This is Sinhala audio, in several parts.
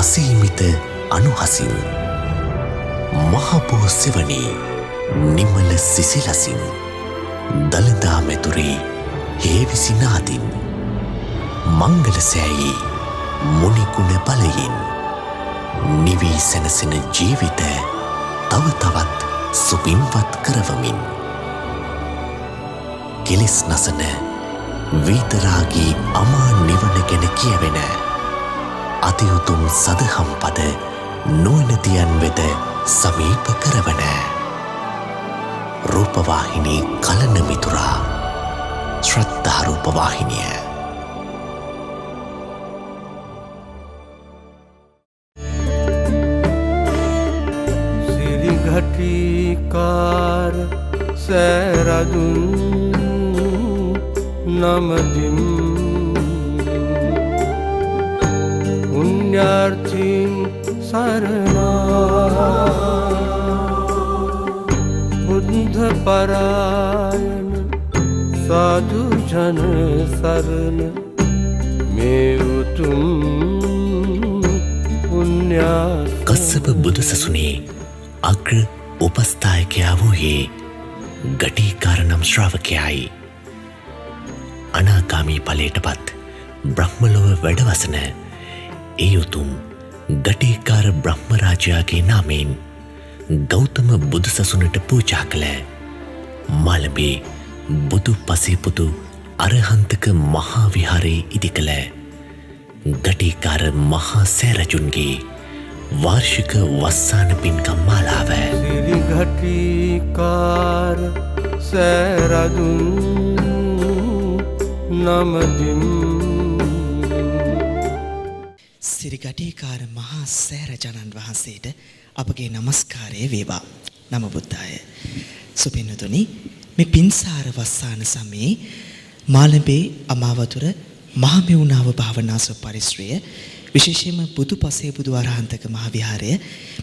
අසීමිත අනුහසින්. මහපෝ සෙවනේ නිමල සිසිලසින්. දළදා මෙතුරේ හේවිසිනාදින් මංගල සෑයි මුනිකුණ බලයෙන්. නිවී සැනසෙන ජීවිත තව තවත් සුපින්වත් කරවමින්. කෙලෙස් නසන වීතරාගී අමා නිවන ගැන කියවෙන අතිඋතුම් සදහම් පද නොනතියන් වෙත සමීප කරවන රූපවාහිනී කලන මිතුරා ශ්‍රද්ධාරූපවාහිනිය සිරිඝටිකාර සෑරදුන් නමදිම් පුුණ්‍යාර්ථීන් සරනා බුද්ධ පරායන සාධු ජන සරණ මේ උතුම් පුුණ්‍යා කස්සප බුදුසසුනේ අග්‍ර උපස්ථායකයා වූයේ ගටීකාර නම් ශ්‍රාවකයායි අනාගාමී පලේට පත් බ්‍රහ්මලොව වැඩවසන ඒ උතුම් ගටීකාර බ්‍රහ්මරාජයාගේ නාමෙන් ගෞතම බුදුසසුනට පූජා කළ මලබේ බුදු පසේපුතු අරහන්තක මහාවිහාරයේ ඉදි කළ ගටීකාර මහා සෑරජුන්ගේ වාර්ෂික වස්සාන පින්කම් මාලාව සිරිඝටිකාර සෑරදුන් නමදිම් සිරිගටේකාර මහා සෑරජනන් වහන්සේට අපගේ නමස්කාරය වේවා. නම බුද්ධාය. සුපින්නතුනි මේ පින්සාර වස්සාන සමයේ මාළඹේ අමාවතුර මහමෙවුනාව භාවනාසව පරිශ්‍රය විශේෂයෙන්ම බුදු පසේ බුදු අරහන්තක මහවිහාරය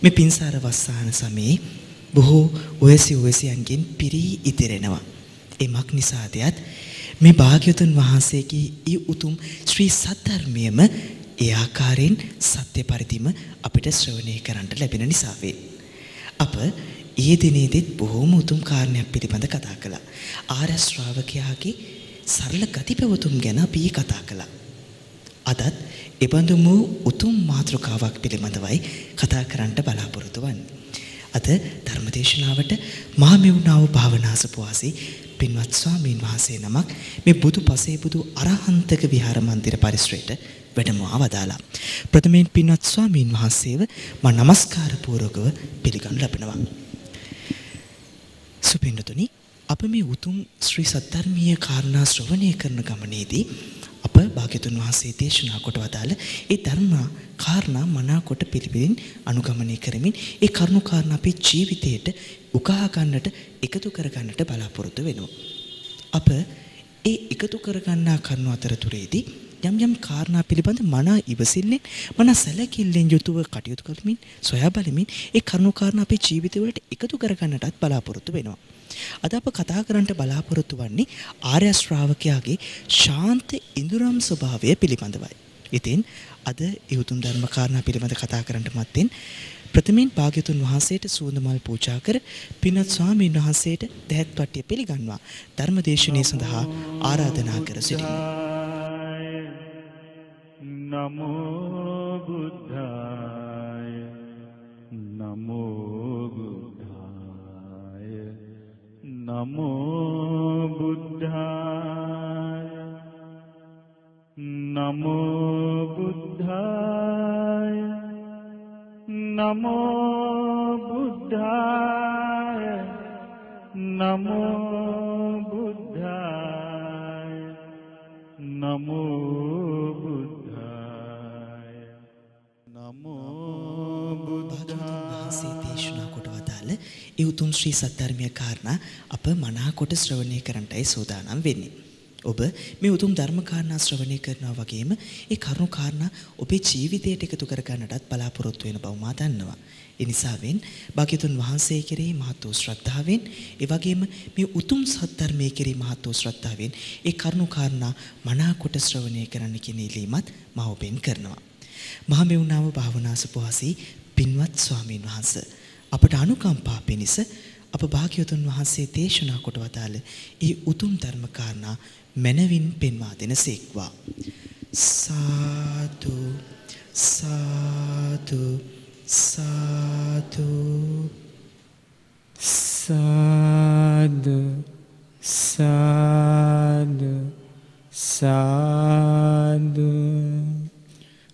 මේ පින්සාර වස්සාන සමයේ බොහෝ ඔයසි ඔයසියන්ගෙන් පිරී ඉතිරෙනවා. එමක් නිසාදයත් මේ භාග්‍යතුන් වහන්සේගේ ඒ උතුම් ශ්‍රී සද්ධර්මයම ඒ ආකාරයෙන් සත්‍ය පරිදිම අපිට ශ්‍රවණය කරන්නට ලැබෙන නිසාවේ. අප ඒ දිනේදීත් බොහෝම උතුම් කාරණයක් පිළිබඳ කතා කළා. ආර්ය ශ්‍රාවකයාගේ සරල ගති පැවතුම් ගැන අපි කතා කළා. අදත් එබඳු වූ උතුම් මාතෘකාවක් පිළිබඳවයි කතා කරන්නට බලාපොරොත්තු වන්නේ. අද ධර්මදේශනාවට මහමෙවුනාව භාවනාසපුවාසී පින්වත් ස්වාමීන් වහන්සේ නමක් මේ බුදු පසේ බුදු අරහන්තක විහාර මන්දිර පරිශ්‍රයට වැඩමවා වදාලා. ප්‍රථමයෙන් පින්වත් ස්වාමීන් වහන්සේව මා নমස්කාර පූර්වකව පිළිගනු ලබනවා. සුපින්නතුනි අප මේ උතුම් ශ්‍රී සද්ධර්මීය කාරණා ශ්‍රවණය කරන ගමනේදී අප භාග්‍යතුන් වහන්සේ දේශනා කොට වදාළ ඒ ධර්ම කාරණා මනාකොට පිළිපෙලින් අනුගමනය කරමින් ඒ කරුණු කාරණා අපේ ජීවිතයට උකහා ගන්නට එකතු කර ගන්නට බලාපොරොත්තු වෙනවා. අප ඒ එකතු කර ගන්නා කරුණු අතරතුරේදී යම් යම් කාරණා පිළිබඳ මනා ඉවසිල්ලෙන් මනා සැලකිල්ලෙන් යුතුව කටයුතු කරමින් සොයා බලමින් ඒ කරුණු කාරණා අපේ ජීවිතවලට එකතු කර ගන්නටත් බලාපොරොත්තු වෙනවා. අද අප කතා කරන්නට බලාපොරොත්තු වන්නේ ආර්ය ශ්‍රාවකයාගේ ශාන්ත ඉඳුරම් ස්වභාවය පිළිබඳවයි. ඉතින් අද ඒ උතුම් ධර්ම කාරණා පිළිබඳ කතා කරන්නට මත්තෙන් ප්‍රථමයෙන් භාග්‍යතුන් වහන්සේට සුවඳ මල් පූජා කර පින්වත් ස්වාමීන් වහන්සේට දැහැත් වට්ටිය පිළිගන්වා ධර්ම දේශනය සඳහා ආරාධනා කර සිටිමු. නමෝ බුද්ධාය නමෝ බුද්ධාය නමෝ බුද්ධාය නමෝ බුද්ධාය නමෝ බුද්ධාය නමෝ බුද්ධාය නමෝ වහන්සේ දේශනා කොට වදාළ ඒ උතුම් ශ්‍රී සද්ධර්මය කාරණා අප මනාකොට ශ්‍රවණය කරන්නටයි සූදානම් වෙන්නේ. ඔබ මේ උතුම් ධර්ම කාරණා ශ්‍රවණය කරනවා වගේම ඒ කරුණු කාරණා ඔබේ ජීවිතයට එකතු කර ගන්නටත් බලාපොරොත්තු වෙන බව මා දන්නවා. ඒ නිසාවෙන් භාග්‍යතුන් වහන්සේ කෙරෙහි මහත් වූ ශ්‍රද්ධාවෙන් ඒ වගේම මේ උතුම් සත්‍ය කෙරෙහි මහත් වූ ශ්‍රද්ධාවෙන් ඒ කරුණු කාරණා මනාකොට ශ්‍රවණය කරන්න කියන ඉල්ලීමත් මම ඔබෙන් කරනවා. මහමෙවුනාව භාවනාසපුවාසී පින්වත් ස්වාමීන් වහන්සේ. අපට අනුකම්පා පිණිස අප භාග්‍යවතුන් වහන්සේ දේශනා කොට වදාළ ඒ උතුම් ධර්ම කාරණා මනවින් පෙන්වා දෙන සේක්වා. සාදු සාදු සාදු. සාදු සාදු සාදු.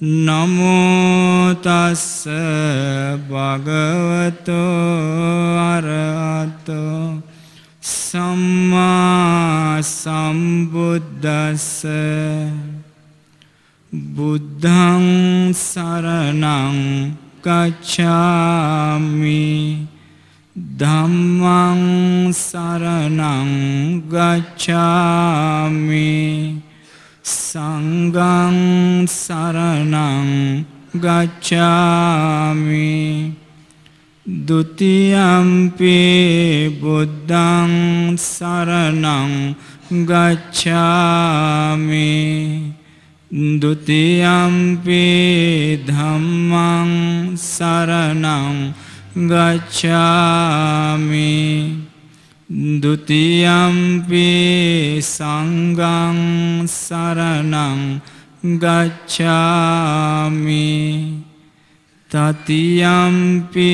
නමෝතස්ස භගවතෝ අරහතෝ සම්මා සම්බුද්දස්ස බුද්ධං සරණං ගච්ඡාමි ධම්මං සරණං ගච්ඡාමි සංඝං සරණං ගච්ඡාමි. ဒ ුතියම්පි බුද්ධං සරණං ගච්ඡාමි. ဒ ුතියම්පි ධම්මං සරණං ගච්ඡාමි. ဒ ුතියම්පි සංඝං සරණං ගච්ඡාමි। තතියම්පි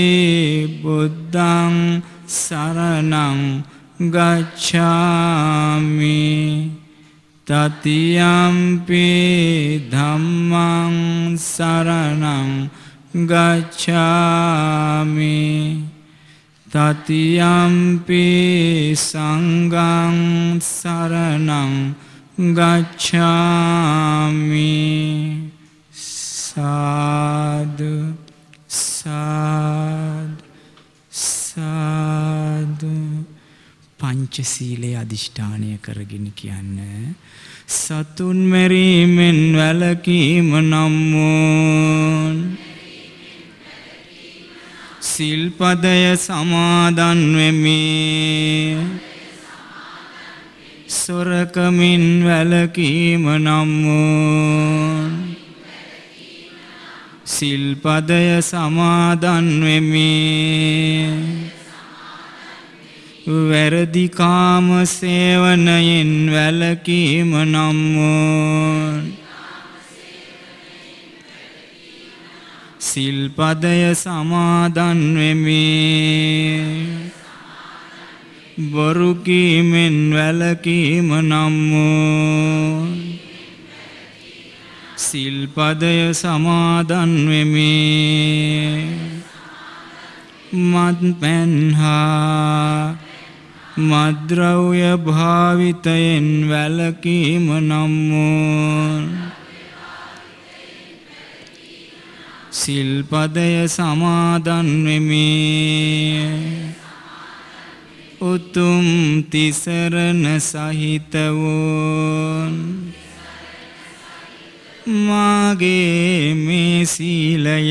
බුද්ධං සරණං ගච්ඡාමි। තතියම්පි ධම්මං සරණං ගච්ඡාමි। තතියම්පි සංඝං සරණං ගච්ඡාමි සාදු සාදු සාදු පංචසීලයේ අදිෂ්ඨානය කරගෙන කියන්න සතුන් මැරීමෙන් වැළකීම නම් වූ සිල්පදය සමාදන් වෙමි. සොරකමින් වැළකීම නම් වූ සිල්පදය සමාදන් වෙමි. වැරදිකාම සේවනයෙන් වැළකීම නම් වූ සිල්පදය සමාදන් වෙමි. බොරු කීමෙන් වැළකීම නම් වූ සිල්පදය සමාදන් වෙමි. මත් පැන්හා මද්‍රව්‍ය භාවිතයෙන් වැළකීම නම් වූ සිල්පදය සමාදන් වෙමි. උතුම් තිසරණ සහිත වූ මාගේ මේ සීලය.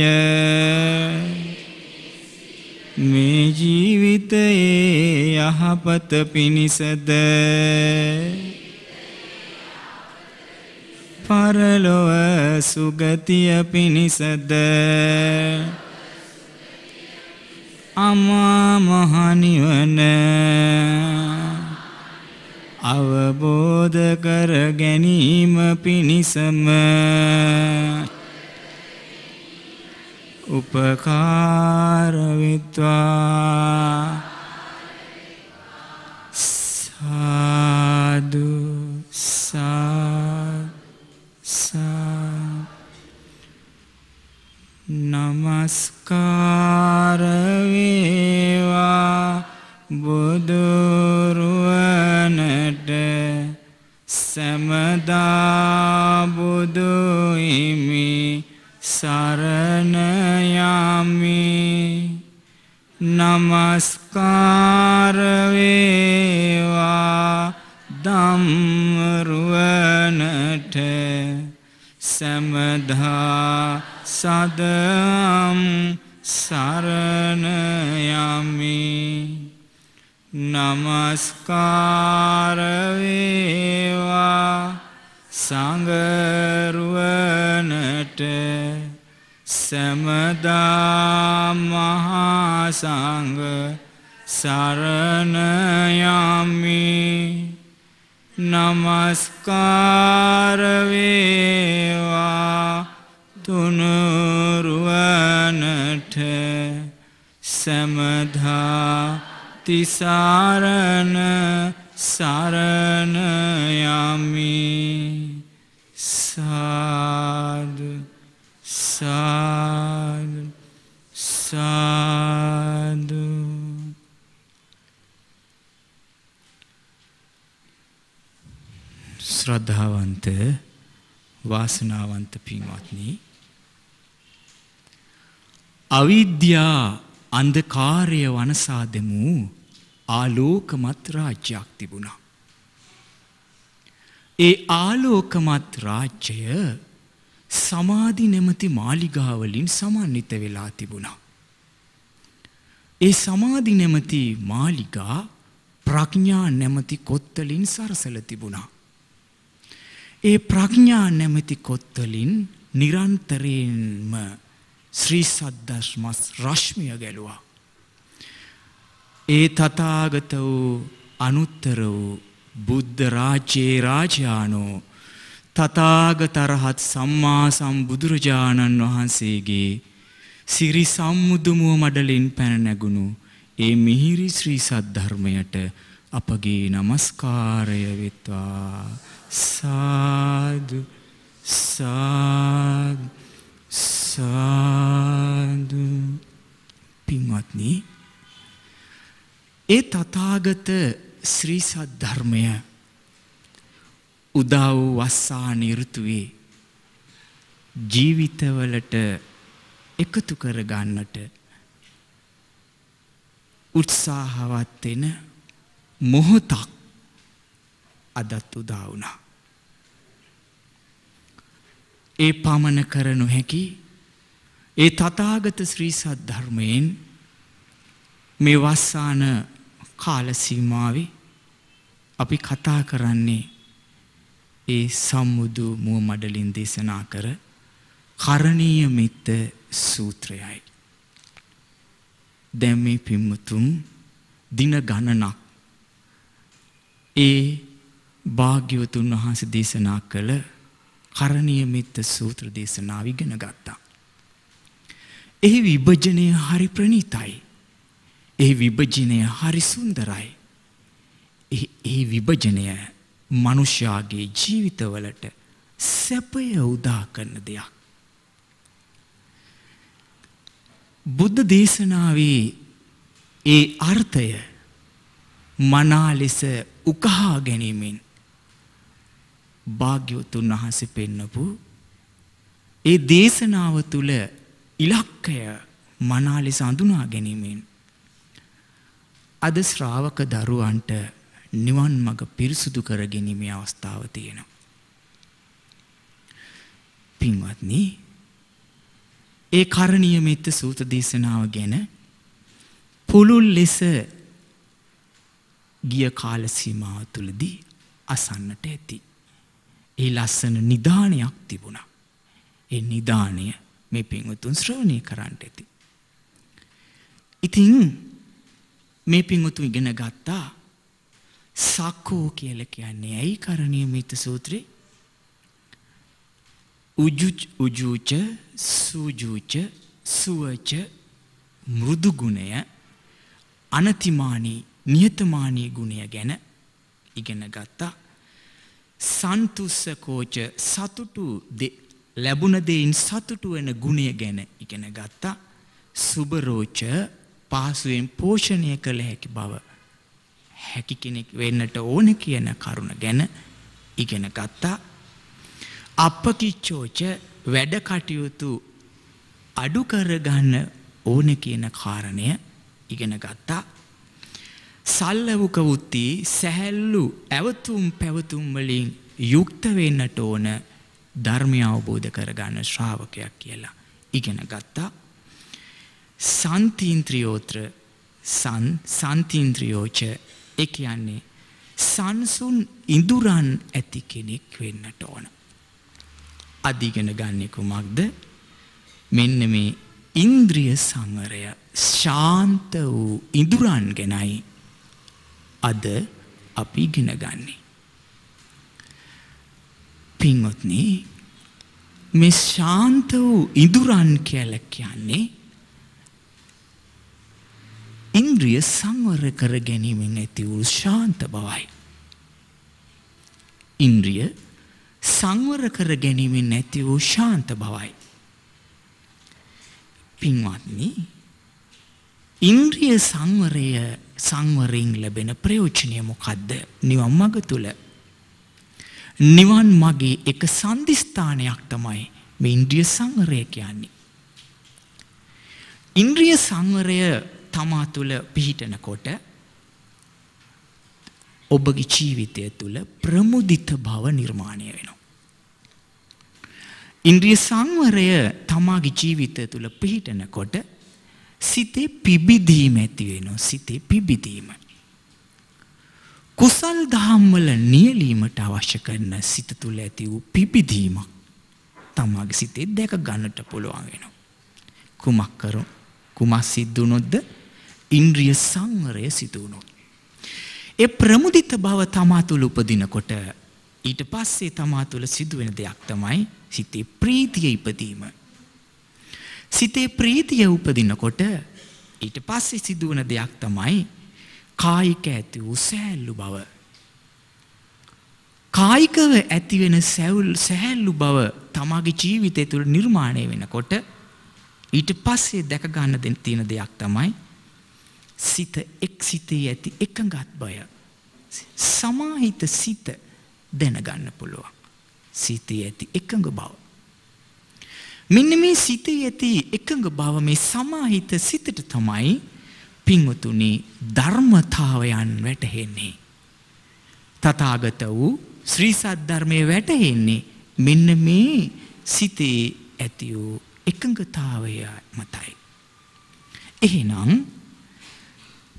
මේ ජීවිතයේ යහපත පිණිසද පරලොව සුගතිය පිණිසද? අමා මහනිවන අවබෝධ කර ගැනීම පිණිසම. උපකාරවිත්වා සාදු සා සා නමස්කාරවේවා බුදුරුවනට සැමදා බුදුහිමි සරණයමි නමස්කාරවේවා දම්රුවනට සැමදා සදම් සරණයමි නමස්කාරවේවා සංගරුවනට. සැමදා මහාසංග සරණයමි නමස්කාරවේවා තුනුරුවනට සැමදා තිසාරණ සරණයමි සාදු සාදු සාදු ශ්‍රද්ධාවන්ත වාසනාවන්ත පින්වත්නි අවිද්‍යා අන්ධකාරය වනසා දෙමු ආලෝකමත් රාජ්‍යයක් තිබුණා. ඒ ආලෝකමත් රාජ්‍යය සමාධි නැමති මාලිගාවලින් සමන්විත වෙලා තිබුණා. ඒ සමාධි නැමති මාලිගා ප්‍රඥා නැමති කොත්තලින් සරසල තිබුණා. ඒ ප්‍රඥා නැමති කොත්තලින් නිරන්තරයෙන්ම ශ්‍රී සද්ධර්මස් රශ්මිය ගැලුවා. ඒ තථාගත වූ අනුත්තර වූ බුද්ධ රාජ්‍යයේ රාජානෝ තථාගතරහත් සම්මා සම්බුදුරජාණන් වහන්සේගේ සිරි සම්මුදුමුව මඩලින් පැන නැගුණු ඒ මිහිරි ශ්‍රී සද්ධර්මයට අපගේ নমස්කාරය වෙත්වා සාදු සාදු සාදු පින්වත්නි ඒ තථාගත ශ්‍රී සද්ධර්මය උදා වූ වස්සාන ඍතුවේ ජීවිතවලට එකතු කර ගන්නට උත්සාහවත් වෙන මොහොතක් අදත් උදා වුණා. ඒ පමණ කර නොහැකි ඒ තථාගත ශ්‍රී සද්ධර්මයෙන් මේ වස්සාන කාල සීමාවේ අපි කතා කරන්නේ ඒ සම්මුදු මුව මඩලින් දේශනා කර කරණීය මිත්ත සූත්‍රයයි. දැන් මේ පින්වතුන් දින ගණනක් ඒ භාග්‍යවතුන් වහන්සේ දේශනා කළ කරණීය මිත්ත සූත්‍ර දේශනාව ඉගෙන ගත්තා. එහි විභජනය හරි ප්‍රණීතයි. එහි විභජනය හරි සුන්දරයි. ඒ විභජනය මනුෂ්‍යයාගේ ජීවිතවලට සැපය උදා කරන දෙයක්. බුද්ධ දේශනාවේ ඒ අර්ථය මනා ලෙස උකහා ගැනීමෙන් භාග්‍යවතුන් වහන්සේ පෙන්නපු ඒ දේශනාව තුළ ඉලක්කය මනා ලෙස අඳුනා ගැනීමෙන් අද ශ්‍රාවක දරුවන්ට නිවන් මඟ පිරිසුදු කර ගැනීමේ අවස්ථාව තියෙනවා. පින්වත්නි ඒ කරණීය මෙත්ත සූත දේශනාව ගැන පුළුල් ලෙස ගිය කාල සීමාව තුළදී අසන්නට ඇති. ඒ ලස්සන නිධානයක් තිබුණා. ඒ නිධානය මේ පින්වතුන් ශ්‍රවණය කරන්නට ඇති. ඉතින් මේ පින්වතුන් ඉගෙන ගත්තා සක්කෝ කියලා කියන්නේ ඇයි කරණීය මිත සූත්‍රේ උජුච් උජූච සූජූච සුවච මෘදු ගුණය අනතිමානී නියතමානී ගුණය ගැන ඉගෙන ගත්තා සන්තුස්සකෝච සතුටු ලැබුණ දෙයින් සතුටු වෙන ගුණය ගැන ඉගෙන ගත්තා සුබරෝච පාසුවෙන් පෝෂණය කළ හැකි බව හැකි කෙනෙක් වෙන්නට ඕන කියන කරුණ ගැන ඉගෙන ගත්තා. අපකිච්චෝච වැඩ කටයුතු අඩු කරගන්න ඕන කියන කාරණය ඉගෙන ගත්තා. සල්ලවුක වුත්ති සැහැල්ලු ඇවතුම් පැවතුම් වලින් යුක්ත වෙන්නට ඕන ධර්මය අවබෝධ කරගන්න ශ්‍රාවකයක් කියලා ඉගෙන ගත්තා. සන්තීන්ත්‍රියෝත්‍ර සන් සන්තීන්ත්‍රියෝච ඒ කියන්නේ සංසුන් ඉඳුරන් ඇති කෙනෙක් වෙන්නට ඕන. අධිගෙන ගන්නේ කුමක්ද? මෙන්න මේ ඉන්ද්‍රිය සංවරය ශාන්ත වූ ඉඳුරන් ගැනයි අද අපි ඉගෙන ගන්නේ. පින්වත්නි මේ ශාන්ත වූ ඉඳුරන් කියලා කියන්නේ ඉන්ද්‍රිය සංවර කර ගැනීමෙන් ඇති වූ ශාන්ත බවයි. ඉන්ද්‍රිය සංවර කර ගැනීමෙන් ඇති වූ ශාන්ත බවයි. පින්වත්නි ඉන්ද්‍රිය සංවරය සංවරයෙන් ලැබෙන ප්‍රයෝජනය මොකද්ද? නිවන් මඟ තුල නිවන් මගේ එක සන්දිස්ථානයක් තමයි මේ ඉන්ද්‍රිය සංවරය කියන්නේ. ඉන්ද්‍රිය සංවරය තමා තුළ පිහිටනකොට ඔබගේ ජීවිතය තුළ ප්‍රමුදිත බව නිර්මාණය වෙනවා. ඉන්ද්‍රිය සංවරය තමාගේ ජීවිතය තුළ පිහිටනකොට සිතේ පිබිදීම ඇති වෙනවා සිතේ පිබිදීම. කුසල් දහම්වල නියලීමට අවශ්‍ය කරන සිත තුළ ඇති වූ පිබිදීමක් තමාගේ සිතේ දැක ගන්නට පුළුවන් වෙනවා. කුමක් කරු කුමක් සිද්ධුනොත්ද ඉන්ද්‍රිය සංවරය සිදුවනොත්. ඒ ප්‍රමුදිත බව තමා තුළ උපදිනකොට ඊට පස්සේ තමා තුළ සිදුවෙන දෙයක් තමයි සිතේ ප්‍රීතිය ඉපදීම. සිතේ ප්‍රීතිය උපදිනකොට ඊට පස්සේ සිදුවන දෙයක් තමයි කායික ඇති වූ සෑල්ලු බව. කායිකව ඇතිවෙන සැවුල් සැහැල්ලු බව තමාගේ ජීවිතය තුළ නිර්මාණය වෙනකොට ඊට පස්සේ දැකගන්න දෙ තියෙන දෙයක් තමයි සිත එක් සිතේ ඇති එකඟත් බය. සමාහිත සිත දැනගන්න පුළුවන්. සිතේ ඇති එකඟ බව. මෙන්න මේ සිතේ ඇති එකඟ බව මේ සමාහිත සිතට තමයි පින්වතුනි ධර්මතාවයන් වැටහෙන්නේ. තථාගත වූ ශ්‍රී සද්ධර්මයේ වැටහෙන්නේ මෙන්න මේ සිතේ ඇති වූ එකඟතාවය මතයි. එහෙනම්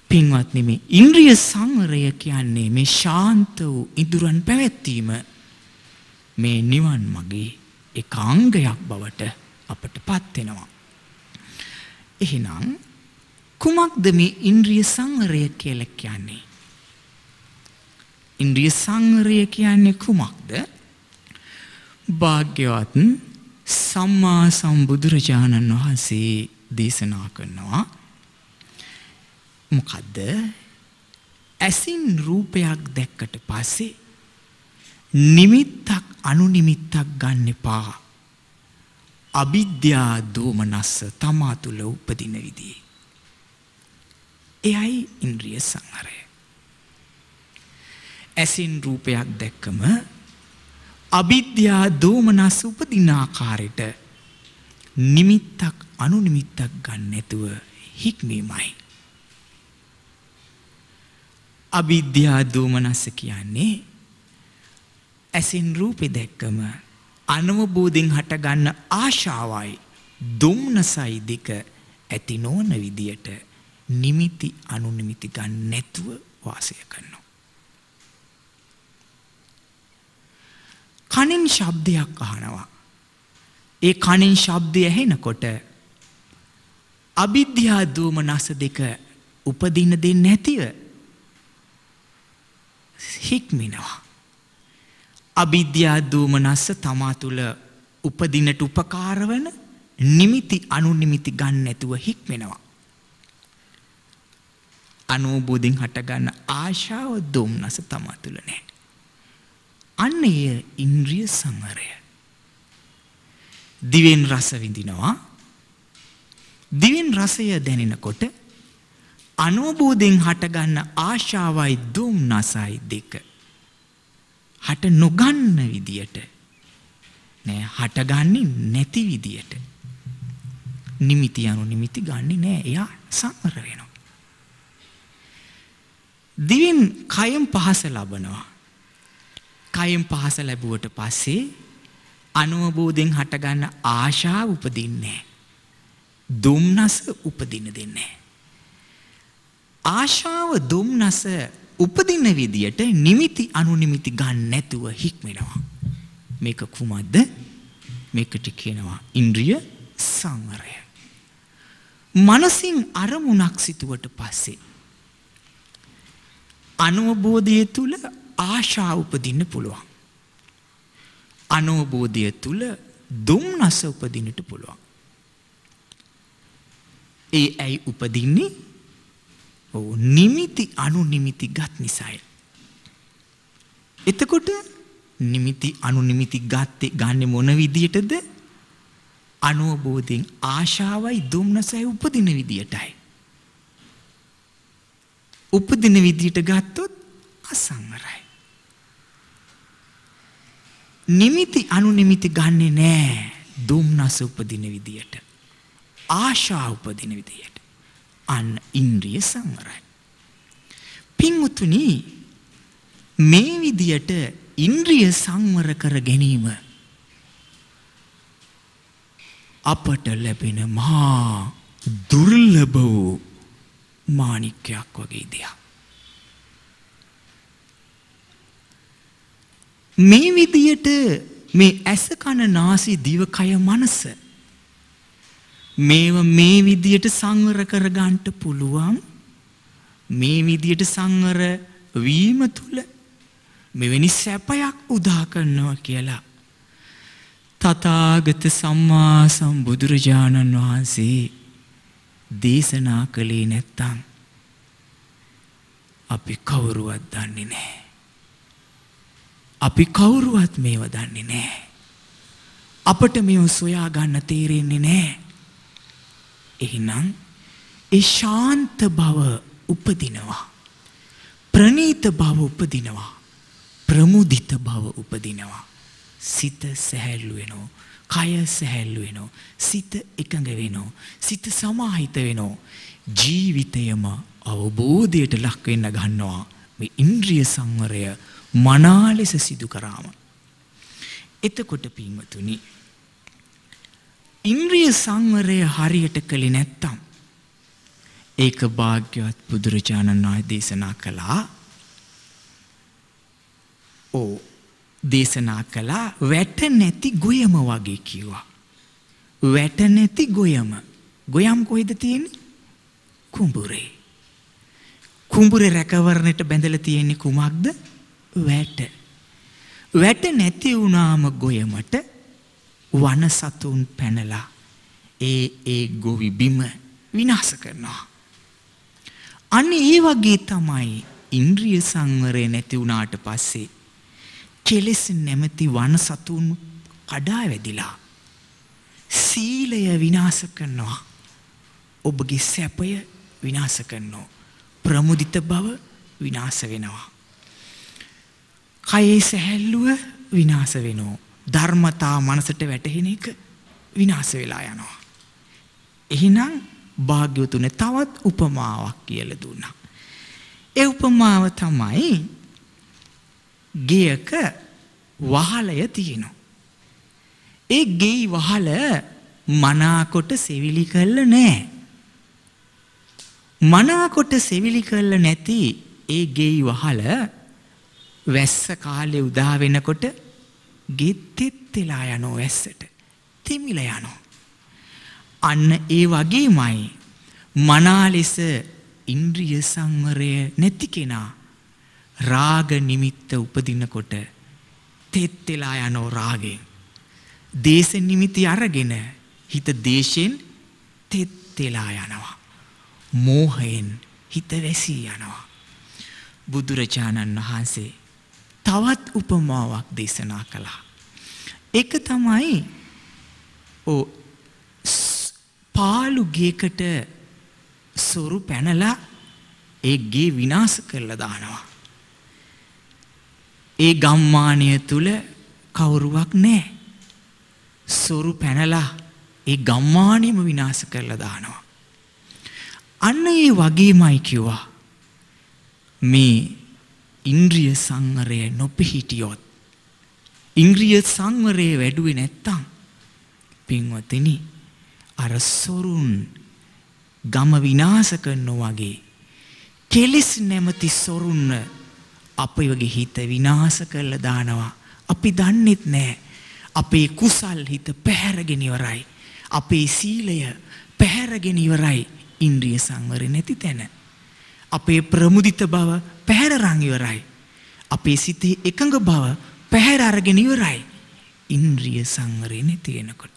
පින්වත්නි මේ ඉන්ද්‍රිය සංවරය කියන්නේ මේ ශාන්ත වූ ඉදුරන් පැවැත්වීම මේ නිවන් මගේ එකාංගයක් බවට අපට පත් වෙනවා. එහෙනම් කුමක්ද මේ ඉන්ද්‍රිය සංවරය කියලා කියන්නේ? ඉන්ද්‍රිය සංවරය කියන්නේ කුමක්ද? භාග්‍යවත් සම්මා සම්බුදුරජාණන් වහන්සේ දේශනා කරනවා මොකද්ද? ඇසින් රූපයක් දැක්කට පස්සේ නිමිත්තක් අනුනිමිත්තක් ගන්න එපා. අවිද්‍යා දෝමනස්ස තමා තුළ උපදින විදිහේ. එයයි ඉන්ද්‍රිය සංහරය. ඇසින් රූපයක් දැක්කම අවිද්‍යා දෝමනස් උපදින ආකාරයට නිමිත්තක් අනුනිමිත්තක් ගන්න නැතුව හික්මීමයි. අවිද්‍යා දෝමනස්ස කියන්නේ ඇසින් රූපෙ දැක්කම අනවබෝධෙන් හටගන්න ආශාවයි දුම්නසයි දෙක ඇති නොවන විදියට නිමිති අනුනිමිති ගන්න නැතුව වාසය කරනවා. කනින් ශබ්දයක් අහනවා. ඒ කනින් ශබ්දය ඇහෙනකොට අවිද්‍යා දෝමනස දෙක උපදින්න දෙන්නේ නැතිව හික්මිනවා. අවිද්‍යා දෝමනස්ස තමා තුළ උපදිනට උපකාර වන නිමිති අනුනිමිති ගන්න නැතුව හික්මෙනවා. අනෝබෝධින් හටගන්න ආශාව දෝම්නස තමා තුළ නෑ. අන්න එය ඉන්ද්‍රිය සංවරය. දිවෙන් රස විඳිනවා දිවෙන් රසය දැනෙනකොට අනෝබෝධෙන් හටගන්න ආශාවයි දුම් නසයි දෙක හට නොගන්න විදියට. නෑ හටගන්නේ නැති විදියට. නිමිති යනු නිමිති ගන්නේ නෑ එයා සංවර වෙනවා. දිවෙන් කයම් පහස ලබනවා. කයම් පහස ලැබුවට පස්සේ අනුවබෝධයෙන් හටගන්න ආශාව උපදින්නේ දුම්නස උපදින දෙන්නේ ආශාව දුම්නස උපදින විදියට නිමිති අනුනිමිති ගන්න නැතුව හික්මෙනවා මේක කුමක්ද මේකට කියනවා ඉන්ද්‍රිය සංවරය මනසින් අරමුණක් සිතුවට පස්සේ අනුවබෝධය තුළ ආශා උපදින්න පුළුවන්. අනෝබෝධය තුළ දුම්නස උපදිනට පුළුවන්. ඒ ඇයි උපදින්නේ ඔවු නිමිති අනු නිමිති ගත් නිසාය. එතකොට නිමිති අනු නිමිති ගත්තේ ගන්න මොන විදියටද අනුවබෝධයෙන් ආශාවයි දුම්නසයි උපදින විදියටයි. උපදින විදියට ගත්තොත් අසංවරයි. නිමිති අනුනිමිති ගන්නේ නෑ දුම්නස උපදින විදියට. ආශා උපදින විදියට. අන්න ඉන්ද්‍රිය සංවරයි. පින්වතුනි මේ විදියට ඉන්ද්‍රිය සංවර කර ගැනීම අපට ලැබෙන මහා දුර්ලභ වූ මාණික්කයක් වගේ දෙයක්. මේ විදියට මේ ඇස කන නාසය දිවකය මනස මේව මේ විදියට සංවර කරගන්නට පුළුවන් මේ විදියට සංවර වීම තුල මෙවැනි සැපයක් උදා කරනවා කියලා තථාගත සම්මා සම්බුදුරජාණන් වහන්සේ දේශනා කළේ නැත්තම් අපි කවුරුවත් දන්නේ නැහැ. අපි කවුරුවත් මේව දන්නේ නැහැ. අපට මේව සොයා ගන්න තේරෙන්නේ නැහැ. එහෙනම් ඒ ශාන්ත බව උපදිනවා. ප්‍රනීත බව උපදිනවා. ප්‍රමුදිත බව උපදිනවා. සිත සැහැල්ලු වෙනවා. කය සැහැල්ලු වෙනවා. සිත එකඟ වෙනවා. සිත සමාහිත වෙනවා. ජීවිතයම අවබෝධයට ලක් වෙන්න ගන්නවා. මේ ඉන්ද්‍රිය සංවරය මනා ලෙස සිදු කරාම. එතකොට පින්වතුනි ඉන්ද්‍රිය සංවරය හරියට කළේ නැත්තම් ඒක භාග්‍යවත් බුදුරජාණන් වහන්සේ දේශනා කළා. ඕ දේශනා කළා වැට නැති ගොයම වගේ කිව්වා. වැට නැති ගොයම. ගොයම් කොහෙද තියෙන්නේ? කුඹුරේ. කුඹුරේ රැකවරණයට බැඳලා තියෙන්නේ කුමක්ද? වැට. වැට නැති වුණාම ගොයමට වන සතුන් පැනලා ඒ ඒ ගොවි බිම විනාශ කරනවා. අන්න ඒ වගේ තමයි ඉන්ද්‍රිය සංවරය නැති වුණාට පස්සේ කෙලෙස් නැමැති වන සතුන් කඩා වැදිලා සීලය විනාශ කරනවා. ඔබගේ සැපය විනාශ කරනවා. ප්‍රමුදිත බව විනාශ වෙනවා. කයේ සැහැල්ලුව විනාශ වෙනවා. ධර්මතා මනසට වැටහෙන එක විනාශ වෙලා යනවා. එහෙනම් භාග්‍යවතුනේ තවත් උපමාවක් කියලා දුන්නා. ඒ උපමාව තමයි ගෙයක වහලය තියෙනවා. ඒ ගෙයි වහල මනාකොට සෙවිලි කළ නෑ. මනාකොට සෙවිලි කළ නැති ඒ ගෙයි වහල වැස්ස කාලෙ උදා වෙනකොට ගෙත්තෙත් වෙලා යනෝ වැස්සට තෙමිල යනෝ. අන්න ඒ වගේමයි මනා ලෙස ඉන්ද්‍රිය සංවරය නැති කෙනා රාග නිමිත්ත උපදිනකොට තෙත් වෙලා යනෝ රාගෙන්. දේශ නිමිති අරගෙන හිත දේශයෙන් තෙත් වෙලා යනවා. මෝහයෙන් හිත වැසී යනවා. බුදුරජාණන් වහන්සේ තවත් උපමාවක් දේශනා කළා. එක තමයි ඕ පාලු ගේකට සොරු පැනලා ඒ ගේ විනාශ කරලා දානවා. ඒ ගම්මානය තුල කවුරුවක් නැහැ. සොරු පැනලා ඒ ගම්මානෙම විනාශ කරලා දානවා. අන්න ඒ වගේමයි කිව්වා. මේ ඉන්ද්‍රිය සංවරය නොපිහිටියොත් ඉන්ද්‍රිය සංවරය වැඩුවේ නැත්තම් පින්වත්නි අර සොරුන් ගම විනාශ කරනවා වගේ කෙලිස් නැමැති සොරුන්න අපේ වගේ හිත විනාශ කරලා දානවා. අපි දන්නෙත් නෑ. අපේ කුසල් හිත පැහැරගෙන ඉවරයි. අපේ සීලය පැහැරගෙන ඉවරයි. ඉන්ද්‍රිය සංවරය නැති තැන. අපේ ප්‍රමුදිත බව පැහැරරන් ඉවරයි. අපේ සිතේ එකඟ බව පැහැර අරගෙන ඉවරයි. ඉන්ද්‍රිය සංවරය නැති වෙනකොට.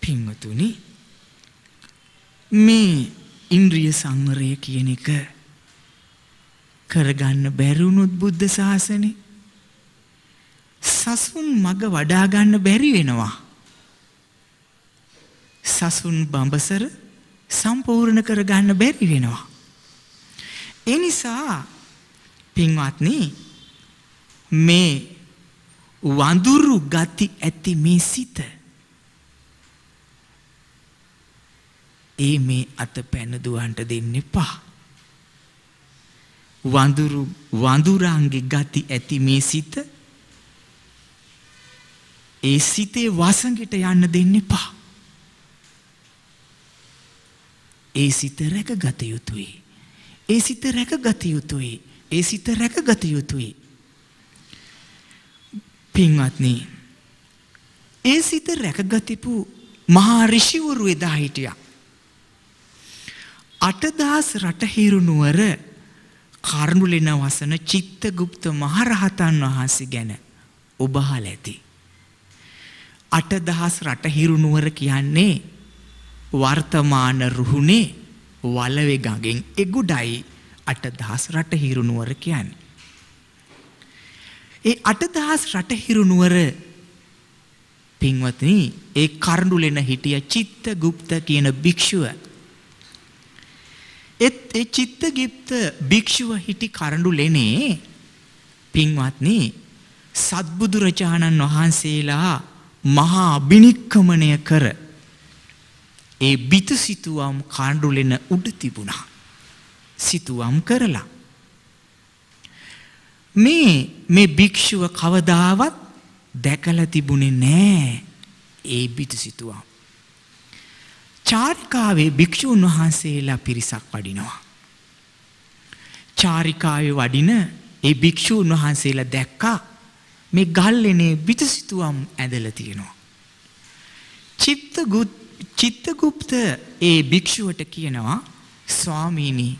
පින්වතුනි මේ ඉන්ද්‍රිය සංවරය කියන එක කරගන්න බැරිවුණොත් බුද්ධ ශාසනේ සසුන් මග වඩා ගන්න බැරි වෙනවා. සසුන් බඹසර සම්පූර්ණ කරගන්න බැරි වෙනවා. ඒ නිසා පින්වත්නි මේ වඳුරු ගති ඇති මේ සිත ඒ මේ අත පැනදුවන්ට දෙන්න එපා. වඳුරු වඳුරාන්ගේ ගති ඇති මේ සිත ඒ සිතේ වසඟට යන්න දෙන්න එපා. ඒ සිත රැක ගත යුතුයි. ඒ සිත රැක ගත යුතුයි. ඒ සිත රැක ගත යුතුයි. පින්වත්නි ඒ සිත රැකගතිපු මහා ඍෂිවරු එදා හිටියා. අටදහස් රටහිරු නුවර කරුණුලෙන වසන චිත්තගුප්ත මහරහතන් වහන්සේ ගැන ඔබ අහලා ඇති. අටදහස් රටහිරු නුවර කියන්නේ වර්තමාන රුහුණේ වලවේ ගඟෙන් එගොඩයි අටදහස් රටහිරු නුවර කියන්නේ. ඒ අටදහස් රටහිරු නුවර පින්වත්නි ඒ කරුණුලෙන හිටිය චිත්තගුප්ත කියන භික්ෂුව එත් ඒ චිත්තගිප්ත භික්ෂුව හිටි කරඩු ලෙනේ පින්වත්නි සත්බුදුරජාණන් වහන්සේලා මහා අභිනික්කමනය කර ඒ බිතු සිතුවම් කාණ්ඩුලෙන උඩ තිබුණා. සිතුවම් කරලා. මේ මේ භික්ෂුව කවදාවත් දැකල තිබුණේ නෑ ඒ බිතු සිතුවම්. චාරිකාවේ භික්‍ෂූන් වහන්සේලා පිරිසක් වඩිනවා. චාරිකාවේ වඩින ඒ භික්‍ෂූන් වහන්සේලා දැක්කා මේ ගල්ලනේ බිතුසිතුවම් ඇදල තියෙනවා. චිත්තගුප්ත ඒ භික්‍ෂුවට කියනවා ස්වාමීණී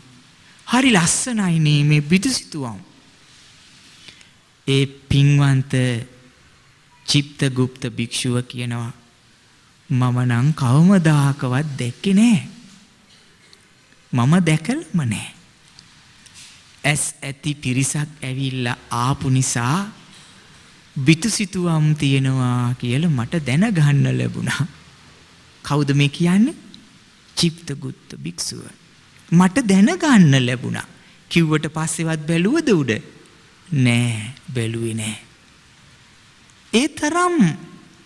හරි ලස්සනයිනේ මේ බිතුසිතුවම්. ඒ පින්වන්ත චිප්තගුප්ත භික්‍ෂුව කියනවා මම නං කවමදාකවත් දැක්කෙ නෑ. මම දැකල්ම නෑ. ඇස් ඇති පිරිසක් ඇවිල්ල ආපු නිසා බිතු සිතුවම් තියෙනවා කියල මට දැනගන්න ලැබුණා. කෞුද මේ කියන්නේ චිප්තගුත්ත භික්‍ෂුව. මට දැනගන්න ලැබුණා. කිව්වට පස්සෙවත් බැලුවද උඩ නෑ බැලුවේ නෑ. ඒ තරම්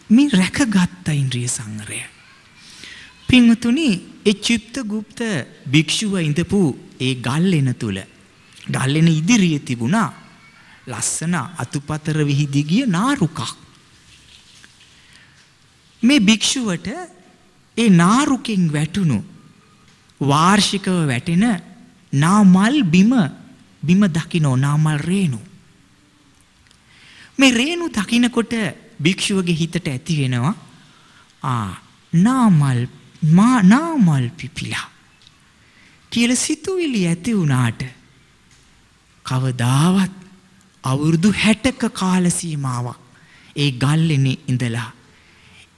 මේ රැකගත්ත ඉන්ද්‍රිය සංවරය. පින්වතුනි ඒ චිත්ත ගුප්ත භික්ෂුව ඉඳපු ඒ ගල්ලෙන තුල ගල්ලෙන ඉදිරියේ තිබුණා ලස්සන අතුපතර විහිදී ගිය නාරුකක්. මේ භික්ෂුවට ඒ නාරුකෙන් වැටුණු වාර්ෂිකව වැටෙන නාමල් බිම බිම දකිනෝ නාමල් රේණු. මේ රේණු දකිනකොට භික්ෂුවගේ හිතට ඇති වෙනවා ආ නාමල් මා නාමල් පිපිලා කියල සිතුවිලි ඇති වුණාට කවදාවත් අවුරුදු හැටක කාලසීමාවක් ඒ ගල්ලෙනෙ ඉඳලා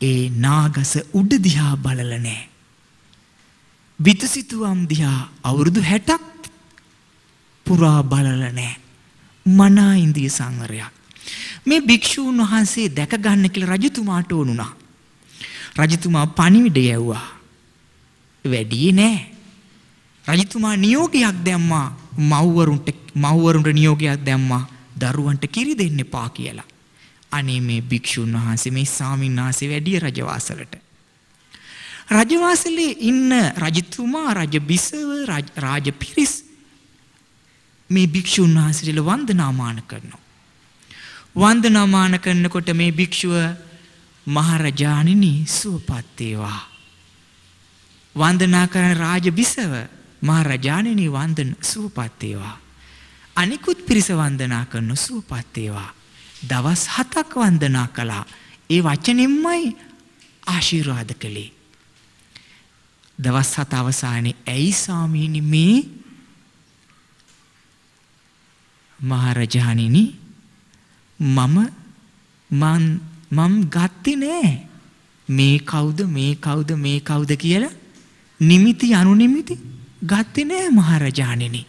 ඒ නාගස උඩ දිහා බලල නෑ. බිතසිතුවම් දිහා අවුරුදු හැටක් පුරා බලල නෑ. මනා ඉන්දිය සංවරයක්. මේ භික්‍ෂූන් වහන්සේ දැකගන්න කියල රජතුමාට ඕනුනා. රජතුමා පනිවිඩ යැව්වා. වැඩිය නෑ. රජතුමා නියෝගයක් දැම්මා මව්වරුන්ට මව්වරුන්ට නියෝගයක් දැම්මා දරුවන්ට කිරි දෙන්න එපා කියලා. අනේ මේ භික්ෂුන් වහන්සේ මේ ස්වාමීන් වහන්සේ වැඩිය රජවාසලට. රජවාසලේ ඉන්න රජතුමා රජ බිසව රාජ පිරිස් මේ භික්ෂුන් වහන්සේට වන්දනාමාන කරනවා. වන්දනාමාන කරනකොට මේ භික්ෂුව මහරජාණෙනි සුවපත් වේවා. වන්දනා කරන රාජ බිසව මහරජාණෙනි වන්දන සුවපත් වේවා. අනිකුත් පිරිස වන්දනා කරන සුවපත් වේවා. දවස් 7ක් වන්දනා කළා. ඒ වචනෙන්මයි ආශිර්වාද කළේ. දවස් 7 අවසානයේ ඇයි සාමීනි මේ මහරජාණෙනි මම මන් මම් ගත්තේ නෑ මේ කවුද මේ කවුද මේ කවුද කියලා නිමිති අනුනිමිති ගත්තේ නෑ මහරජාණෙනි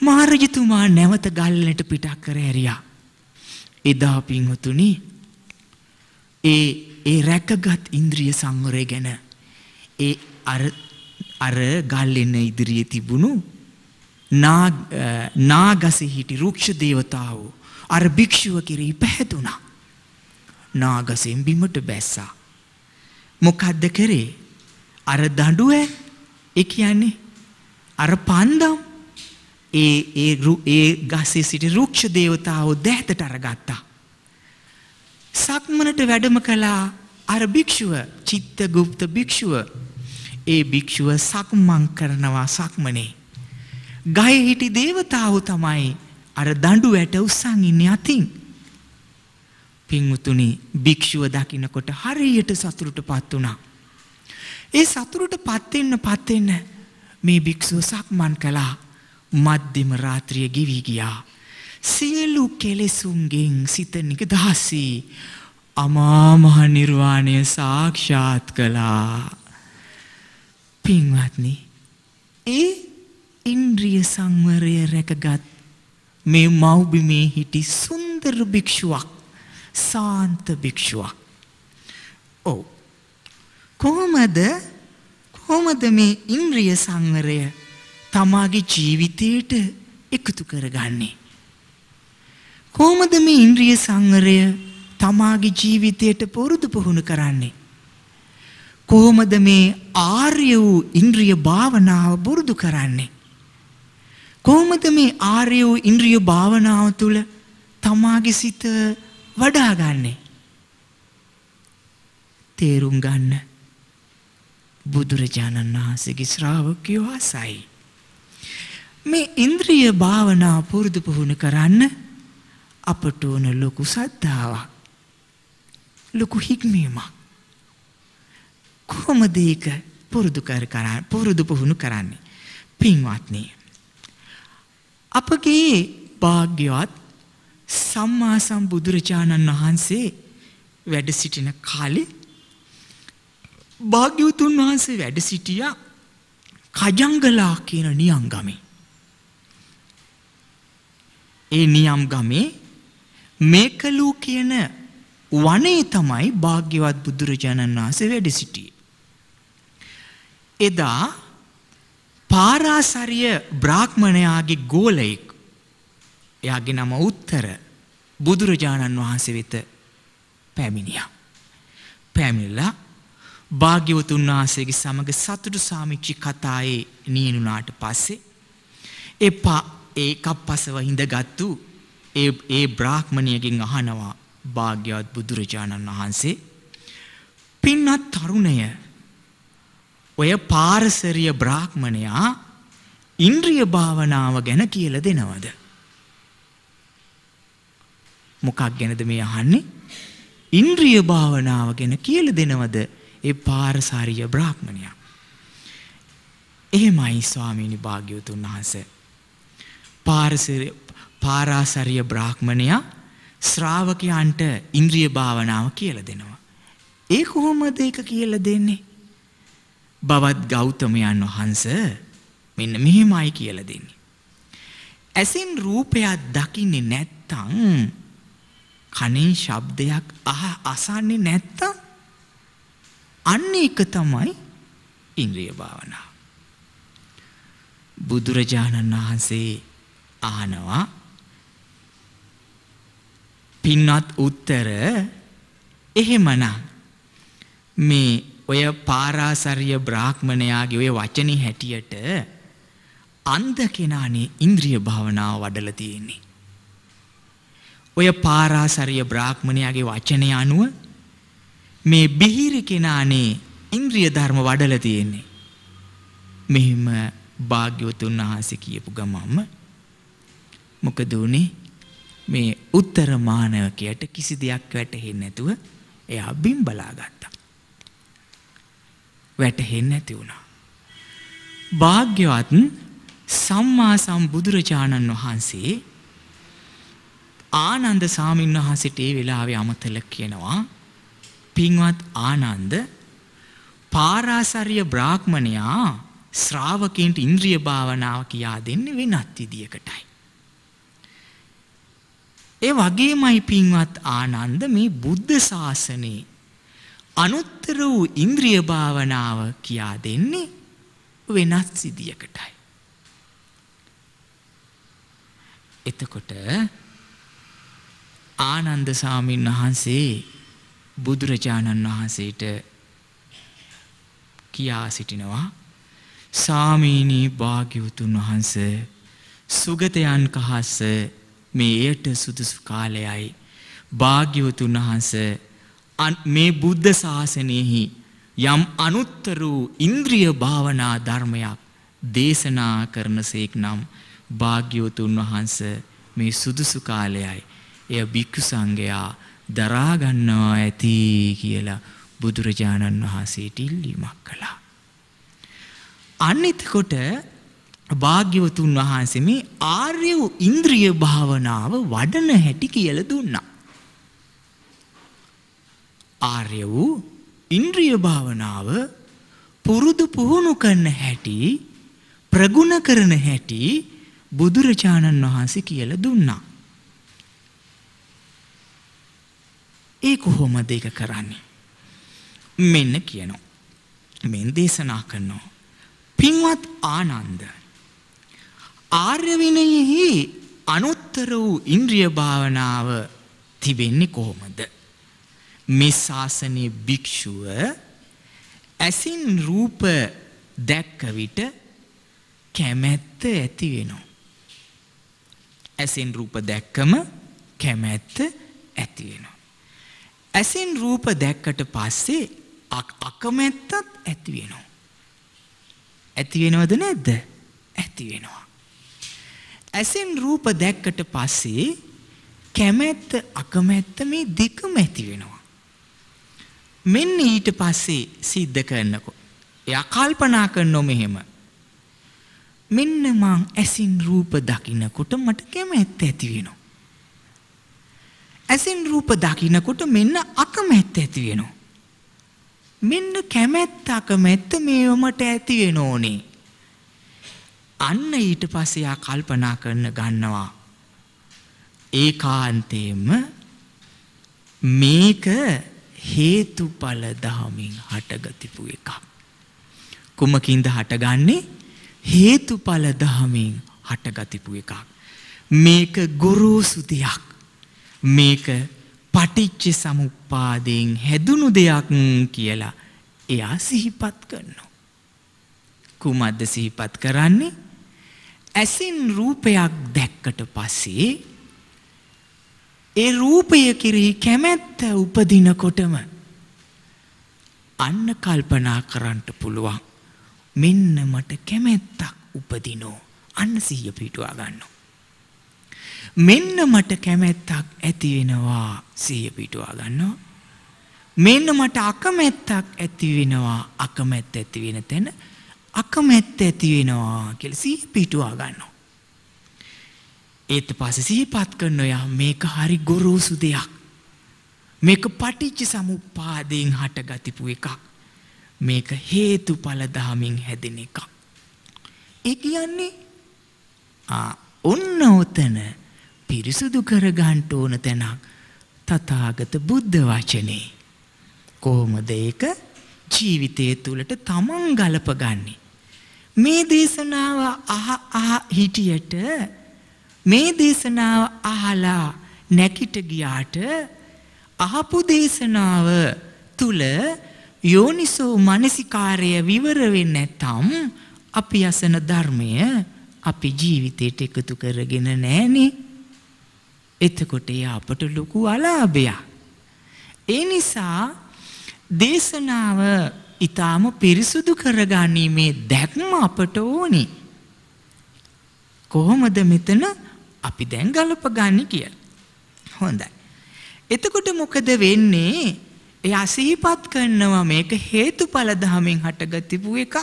මහරජතුමා නැවත ගල්ලට පිටක් කර ඇරියා එදා පින්වතුනි ඒ ඒ රැකගත් ඉන්ද්‍රිය සංවරය ගැන ඒ අර අර ගල්ලෙන්න ඉදිරියේ තිබුණු නාගසේ හිටි රුක්ෂ දේවතාවෝ අර භික්ෂුව කෙරෙහි පැහැදුනා. නාගසෙන් බිමට බැස්සා. මොකද්ද කරේ? අර දඬුව ඒ කියන්නේ අර පන්දම් ඒ ඒ ඒ ගසේ සිටි රුක්ෂ දේවතාවෝ දැහැතට අරගත්තා. සක්මනට වැඩම කළා අර භික්ෂුව චිත්තගුප්ත භික්ෂුව ඒ භික්ෂුව සක්මන් කරනවා සක්මනේ. ගහේ හිටි දේවතාවෝ තමයි අර දඬු වැට උස්සන් ඉන්නේ අතින්. පින්වතුනි භික්ෂුව දකින්නකොට හරියට සතුටටපත් වුණා. ඒ සතුටටපත් වෙන්න පත් වෙන්න මේ භික්ෂුව සක්මන් කළා. මධ්‍යම රාත්‍රිය ගෙවි ගියා. සියලු කෙලෙසුන්ගෙන් සිත නිකදහසී අමා මහ නිර්වාණය සාක්ෂාත් කළා. පින්වත්නි ඒ ඉන්ද්‍රිය සංවරය රැකගත් මේ මව්බිමේ හිටි සුන්දර භික්ෂුවක් සාන්ත භික්ෂුවක්. ඔව්. කොහොමද කොහොමද මේ ඉන්ද්‍රිය සංවරය තමාගේ ජීවිතයට එකතු කරගන්නේ? කොහොමද මේ ඉන්ද්‍රිය සංවරය තමාගේ ජීවිතයට පුරුදු පුහුණු කරන්නේ? කොහොමද මේ ආර්ය වූ ඉන්ද්‍රිය භාවනාව පුරුදු කරන්නේ? කොහොමද මේ ආර්ය වූ ඉන්ද්‍රිය භාවනාව තුළ තමාගේ සිත වඩාගන්නේ? තේරුම් ගන්න බුදුරජාණන් වහන්සේගේ ශ්‍රාවකයෝ ආසයි. මේ ඉන්ද්‍රිය භාවනාව පුරුදු පුහුණු කරන්න අපට ඕන ලොකු සද්ධාාවක්. ලොකු හික්මීමක්. කොහොමද ඒක පුරුදු කර කරන්න පුරුදු පුහුණු කරන්නේ. පින්වත්නී. අපගේ භාග්‍යවත් සම්මා සම්බුදුරජාණන් වහන්සේ වැඩ සිටින කාලේ භාග්‍යවතුන් වහන්සේ වැඩ සිටියා කජංගලා කියන නියංගමේ. ඒ නියම් ගමේ මේකලූ කියන වනේ තමයි භාග්‍යවත් බුදුරජාණන් වහන්සේ වැඩ සිටියේ. එදා පාරාසරිය බ්‍රාහ්මණයාගේ ගෝලයෙක් එයාගේ නම උත්තර බුදුරජාණන් වහන්සේ වෙත පැමිණියා. පැමිණිලා භාග්‍යවතුන් වහන්සේගේ සමග සතුටු සාමිච්චි කතායේ නියනුනාට පස්සේ එපා ඒ කප්පසව හිඳගත්තු ඒ ඒ බ්‍රාහ්මණයගෙන් අහනවා භාග්‍යවත් බුදුරජාණන් වහන්සේ පින්නත් තරුණය ඔය පාරසරිය බ්‍රාහ්මණයා ඉන්ද්‍රිය භාවනාව ගැන කියල දෙනවද. මොකක් ගැනද මේ අහන්නේ ඉන්ද්‍රිය භාවනාව ගැන කියල දෙනවද ඒ පාරසාරිය බ්‍රාහ්මණයා. එහෙමයි ස්වාමීනි භාග්‍යවතුන් වහන්සේ. පාරාසරිය බ්‍රාහ්මණයා ශ්‍රාවකයන්ට ඉන්ද්‍රිය භාවනාව කියල දෙනවා. ඒ කොහොමද ඒක කියල දෙන්නේ. බවත් ගෞතමයන් වහන්ස මෙන්න මෙහෙමයි කියල දෙන්නේ. ඇසින් රූපයක් දකින්නේ නැත්තං කනේ ශබ්දයක් අහ අසන්නේ නැත්තම් අන්න එක තමයි ඉන්ද්‍රිය භාවනාව. බුදුරජාණන් වහන්සේ අහනවා පින්වත් උත්තර එහෙමනම් මේ ඔය පාරාසරිය බ්‍රාහ්මණයාගේ ඔය වචනේ හැටියට අන්ධ කෙනානේ ඉන්ද්‍රිය භාවනාව වඩලා තියෙන්නේ. ඔය පාරාසරිය බ්‍රාහ්මණයාගේ වචනය අනුව මේ බිහිරි කෙනානේ ඉන්ද්‍රිය ධර්ම වඩලා තියෙන්නේ. මෙහිම භාග්‍යවතුන් වහන්සේ කියපු ගමම මොකද උනේ මේ උත්තර මානවකයට කිසි දෙයක් වැටහෙන්නේ නැතුව එයා බිම් බලා ගත්තා. වැටහෙන්නේ නැති වුණා. භාග්‍යවත් සම්මා සම්බුදුරජාණන් වහන්සේ ආනන්ද සාමීන් වහන්සේට ඒ වෙලාවේ අමතල කියනවා පින්වත් ආනන්ද පාරාසරිය බ්‍රාහ්මණයා ශ්‍රාවකයන්ට ඉන්ද්‍රිය භාවනාව කියා දෙන්නේ වෙනත් විදියකටයි. ඒ වගේමයි පින්වත් ආනන්ද මේ බුද්ධ ශාසනයේ අනුත්තර වූ ඉන්ද්‍රිය භාවනාව කියා දෙන්නේ වෙනස් සිදියකටයි. එතකොට ආනන්ද සාමීන් වහන්සේ බුදුරජාණන් වහන්සේට කියා සිටිනවා සාමීනී භාග්‍යවතුන් වහන්ස සුගතයන් කහස්ස මේ එයට සුදුසු කාලයයි භාග්‍යවතුන් වහන්ස මේ බුද්ධ ශාසනයෙහි යම් අනුත්තර වූ ඉන්ද්‍රිය භාවනා ධර්මයක් දේශනා කරන සේක් නම් භාග්‍යවතුන් වහන්ස මේ සුදුසු කාලයයි එය භික්ෂු සංඝයා දරාගන්නවා ඇති කියලා බුදුරජාණන් වහන්සේට ඉල්ලීමක් කළා. අනිතකොට භාග්‍යවතුන් වහන්සේ මේ ආර්ය වූ ඉන්ද්‍රිය භාවනාව වඩන හැටි කියලා දුන්නා. ආර්ය වූ ඉන්ද්‍රිය භාවනාව පුරුදු පුහුණු කරන හැටි ප්‍රගුණ කරන හැටි බුදුරජාණන් වහන්සේ කියලා දුන්නා. ඒ කොහොමද ඒක කරන්නේ? මෙන්න කියනවා. මෙන් දේශනා කරනවා. පින්වත් ආනන්ද ආර්ය විනයෙහි අනුත්තර වූ ඉන්ද්‍රිය භාවනාව තිබෙන්නේ කොහොමද? මේ ශාසනයේ භික්ෂුව ඇසින් රූප දැක්ක විට කැමැත්ත ඇති වෙනවා. ඇසින් රූප දැක්කම කැමැත්ත ඇති වෙනවා. ඇසින් රූප දැක්කට පස්සේ අකමැත්තත් ඇති වෙනවා. ඇති වෙනවද නැද්ද? ඇති වෙනවා. ඇසින් රූප දැක්කට පස්සේ කැමැත්ත අකමැත්ත මේ දෙකම ඇති වෙනවා. මෙන්න ඊට පස්සේ සිද්ධ කරනකො. එයා කල්පනා කරනො මෙහෙම. මෙන්න මං ඇසින් රූප දකින්නකොට මට කැමැත්ත ඇති වෙනවා. ඇසින් රූප දකින්නකොට මෙන්න අකමැත්ත ඇති වෙනවා. මෙන්න කැමැත්ත අකමැත්ත මේවමට ඇති වෙන ඕනේ. අන්න ඊට පස්සේ යා කල්පනා කරන ගන්නවා. ඒකාන්තයෙන්ම මේක හේතුඵල දහමින් හටගතිපු එකක්. කුමකින්ද හටගන්නේ හේතුඵල දහමින් හටගතිපු එකක්. මේක ගොරෝසු දෙයක්. මේක පටිච්ච සමුප්පාදයෙන් හැදුණු දෙයක් කියලා එයා සිහිපත් කරනවා. කුමද්ද සිහිපත් කරන්නේ ඇසින් රූපයක් දැක්කට පස්සේ ඒ රූපය කිරෙහි කැමැත්ත උපදිනකොටම අන්න කල්පනා කරන්නට පුළුවන් මෙන්න මට කැමැත්තක් උපදිනෝ අන්න සිහිය පිටුවා ගන්නවා. මෙන්න මට කැමැත්තක් ඇති වෙනවා සිහිය පිටුවා ගන්නවා. මෙන්න මට අකමැත්තක් ඇති වෙනවා අකමැත්ත ඇති වෙන තැන අකමැත්ත ඇති වෙනවා කියලා සිහිය පිටුවා ගන්නවා. ඒත් පස්සේ සිහිපත් කරන යා මේක හරි ගොරෝසු දෙයක්. මේක පටිච්ච සමුප්පාදයෙන් හටගතිපු එකක්. මේක හේතුඵල දහමින් හැදෙන එකක්. ඒ කියන්නේ ආ ඔන්න ඔතන පිරිසුදු කරගන්න ඕන තැනක් තථාගත බුද්ධ වචනේ. කොහොමද ඒක ජීවිතය තුළට තමන් ගලපගන්නේ. මේ දේශනාව අහ අහ හිටියට මේ දේශනාව අහලා නැකිට ගියාට අහපු දේශනාව තුල යෝනිසෝ මනසිකාරය විවර වෙන්නේ නැත්නම් අපි අසන ධර්මය අපි ජීවිතයට එකතු කරගෙන නැහනේ. එතකොට ඒ අපට ලොකු අලාභයක්. ඒ නිසා දේශනාව ඊටාම පිරිසුදු කරගැනීමේ දැක්ම අපට ඕනි. කොහොමද මෙතන අපි දැන් ගලපගන්නේ කියලා. හොඳයි. එතකොට මොකද වෙන්නේ? එයා සිහිපත් කරනවා මේක හේතුඵල ධමෙන් හටගතිපු එකක්.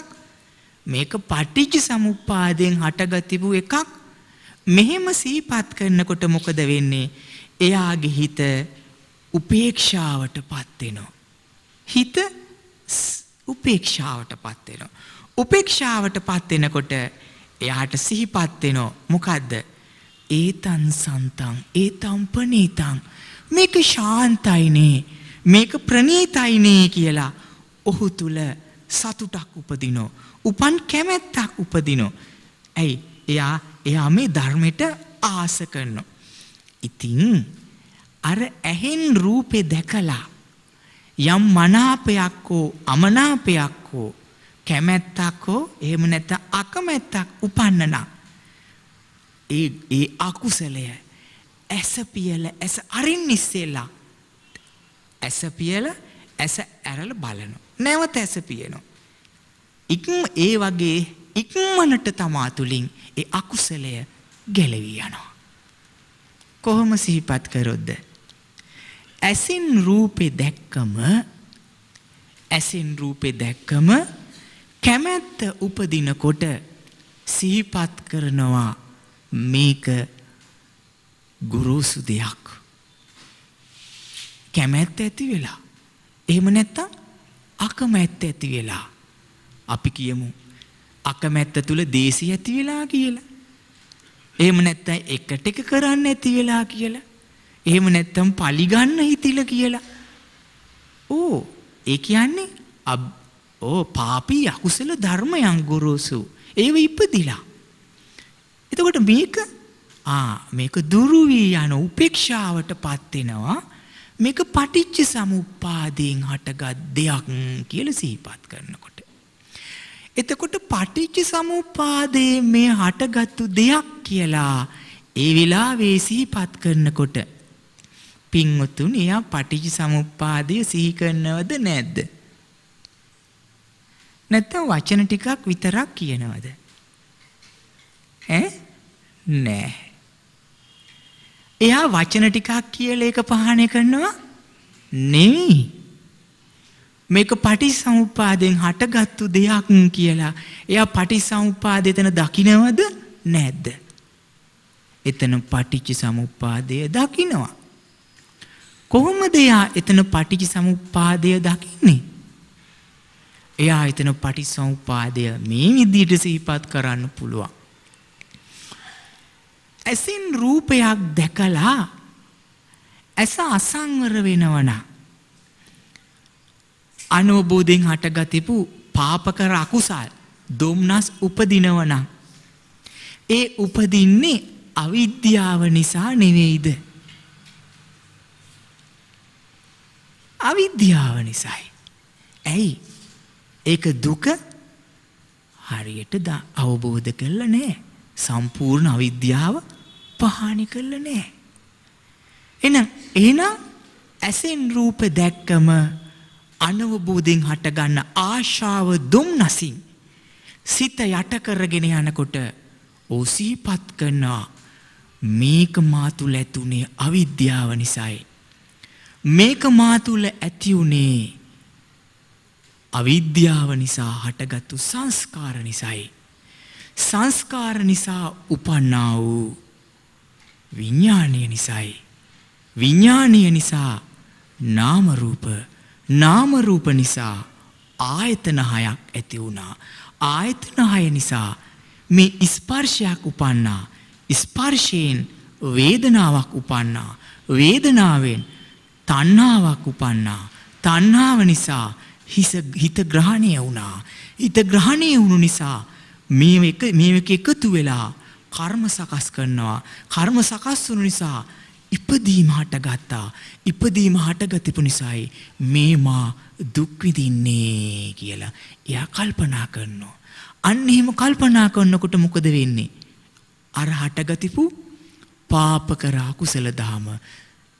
මේක පටිච්ච සමුප්පාදයෙන් හටගතිපු එකක්. මෙහෙම සිහිපත් කරනකොට මොකද වෙන්නේ? එයාගේ හිත උපේක්ෂාවටපත් වෙනවා. හිත උපේක්ෂාවටපත් වෙනවා. උපේක්ෂාවටපත් වෙනකොට එයාට සිහිපත් වෙනවා. මොකද්ද? ඒතන් සන්තං ඒතම් පනීතං මේක ශාන්තයිනේ මේක ප්‍රණීතයිනේ කියලා ඔහු තුල සතුටක් උපදිනෝ උපන් කැමැත්තක් උපදිනෝ ඇයි? එයා එයා මේ ධර්මයට ආස කරනවා. ඉතින් අර ඇහෙන් රූපේ දැකලා යම් මනාපයක් හෝ අමනාපයක් හෝ කැමැත්තක් හෝ එහෙම නැත්නම් අකමැත්තක් උපන්නනම් ඒ ඒ අකුසලය ඇස පියල ඇස අරින් ඉස්සෙල්ලා ඇස පියල ඇස ඇරලා බලනවා. නැවත ඇස පියනවා. ඉක්ම ඒ වගේ ඉක්මනට තමා තුලින් ඒ අකුසලය ගැලවී යනවා. කොහොම සිහිපත් කරොත්ද? ඇසින් රූපේ දැක්කම ඇසින් රූපේ දැක්කම කැමැත්ත උපදිනකොට සිහිපත් කරනවා මේක ගුරුසු දෙයක්. කැමැත්ත ඇති වෙලා. එහෙම නැත්තම් අකමැත්ත ඇති වෙලා. අපි කියමු අකමැත්ත තුල දේශي ඇති වෙලා කියලා. එහෙම නැත්තම් එකට එක කරන්න ඇති වෙලා කියලා. එහෙම නැත්තම් පලිගන්න හිතිලා කියලා. ඕ ඒ කියන්නේ ඕ පාපී අකුසල ධර්මයන් ගොරෝසු. ඒව ඉපදිලා. එතකොට මේක ආ මේක දුරු වී යන උපේක්ෂාවට පත් වෙනවා. මේක පටිච්ච සමුප්පාදයෙන් හටගත් දෙයක් කියලා සිහිපත් කරනකොට. එතකොට පටිච්ච සමුප්පාදයේ මේ හටගත්තු දෙයක් කියලා ඒ වෙලාවේ සිහිපත් කරනකොට පින්වතුන් එයා පටිච්ච සමුප්පාදය සිහි කරනවද නැද්ද? නැත්තම් වචන ටිකක් විතරක් කියනවද? ඈ නෑ. එයා වචන ටිකක් කියලා ඒක පහණය කරනවා නෙවෙයි. මේක පටිසමුප්පාදයෙන් හටගත්තු දෙයක් කියලා. එයා පටිසමුප්පාදය එතන දකින්නවද නැද්ද? එතන පටිච්ච සමුප්පාදය දකින්නවා. කොහොමද එයා එතන පටිච්ච සමුප්පාදය දකින්නේ? එයා එතන පටිසමුපාදය මේ විදිහට සිහිපත් කරන්න පුළුවන්. ඇසින් රූපයක් දැකලා ඇස අසංවර වෙනවන. අනෝබෝධයෙන් හටගතිපු පාපකර අකුසල් දොම්නස් උපදිනවනම්. ඒ උපදින්නේ අවිද්‍යාව නිසා නෙවෙයිද. අවිද්‍යාව නිසයි. ඇයි ඒක දුක හරියට අවබෝධ කරලා නෑ. සම්පූර්ණ අවිද්‍යාව පහානි කරලා නෑ. එහෙනම් එහෙනම් ඇසෙන් රූප දැක්කම අනවබෝධයෙන් හටගන්න ආශාව දුම්නසින් සිත යට කරගෙන යනකොට ඕසීපත් කරනවා මේක මා තුල ඇතුනේ අවිද්‍යාව නිසායි මේක මා තුල ඇති උනේ අවිද්‍යාව නිසා හටගත්තු සංස්කාර නිසායි. සංස්කාර නිසා උපන්නා වූ විඥානය නිසායි. විඥානය නිසා නාම රූප නාම රූප නිසා ආයතන හයක් ඇති වුණා. ආයතන හය නිසා මේ ස්පර්ශයක් උපන්නා. ස්පර්ශයෙන් වේදනාවක් උපන්නා. වේදනාවෙන් තණ්හාවක් උපන්නා. තණ්හාව නිසා හිත ග්‍රහණය වුණා. හිත ග්‍රහණය වුණු නිසා මේ එක මේ එක එකතු වෙලා කර්ම සකස් කරනවා. කර්ම සකස් වුණු නිසා ඉපදීම හටගත්තා. ඉපදීම හටගතිපු නිසායි මේ මා දුක් විඳින්නේ කියලා එයා කල්පනා කරනවා. අන්න එහෙම කල්පනා කරනකොට මොකද වෙන්නේ? අර හටගතිපු පාප කර අකුසල දහම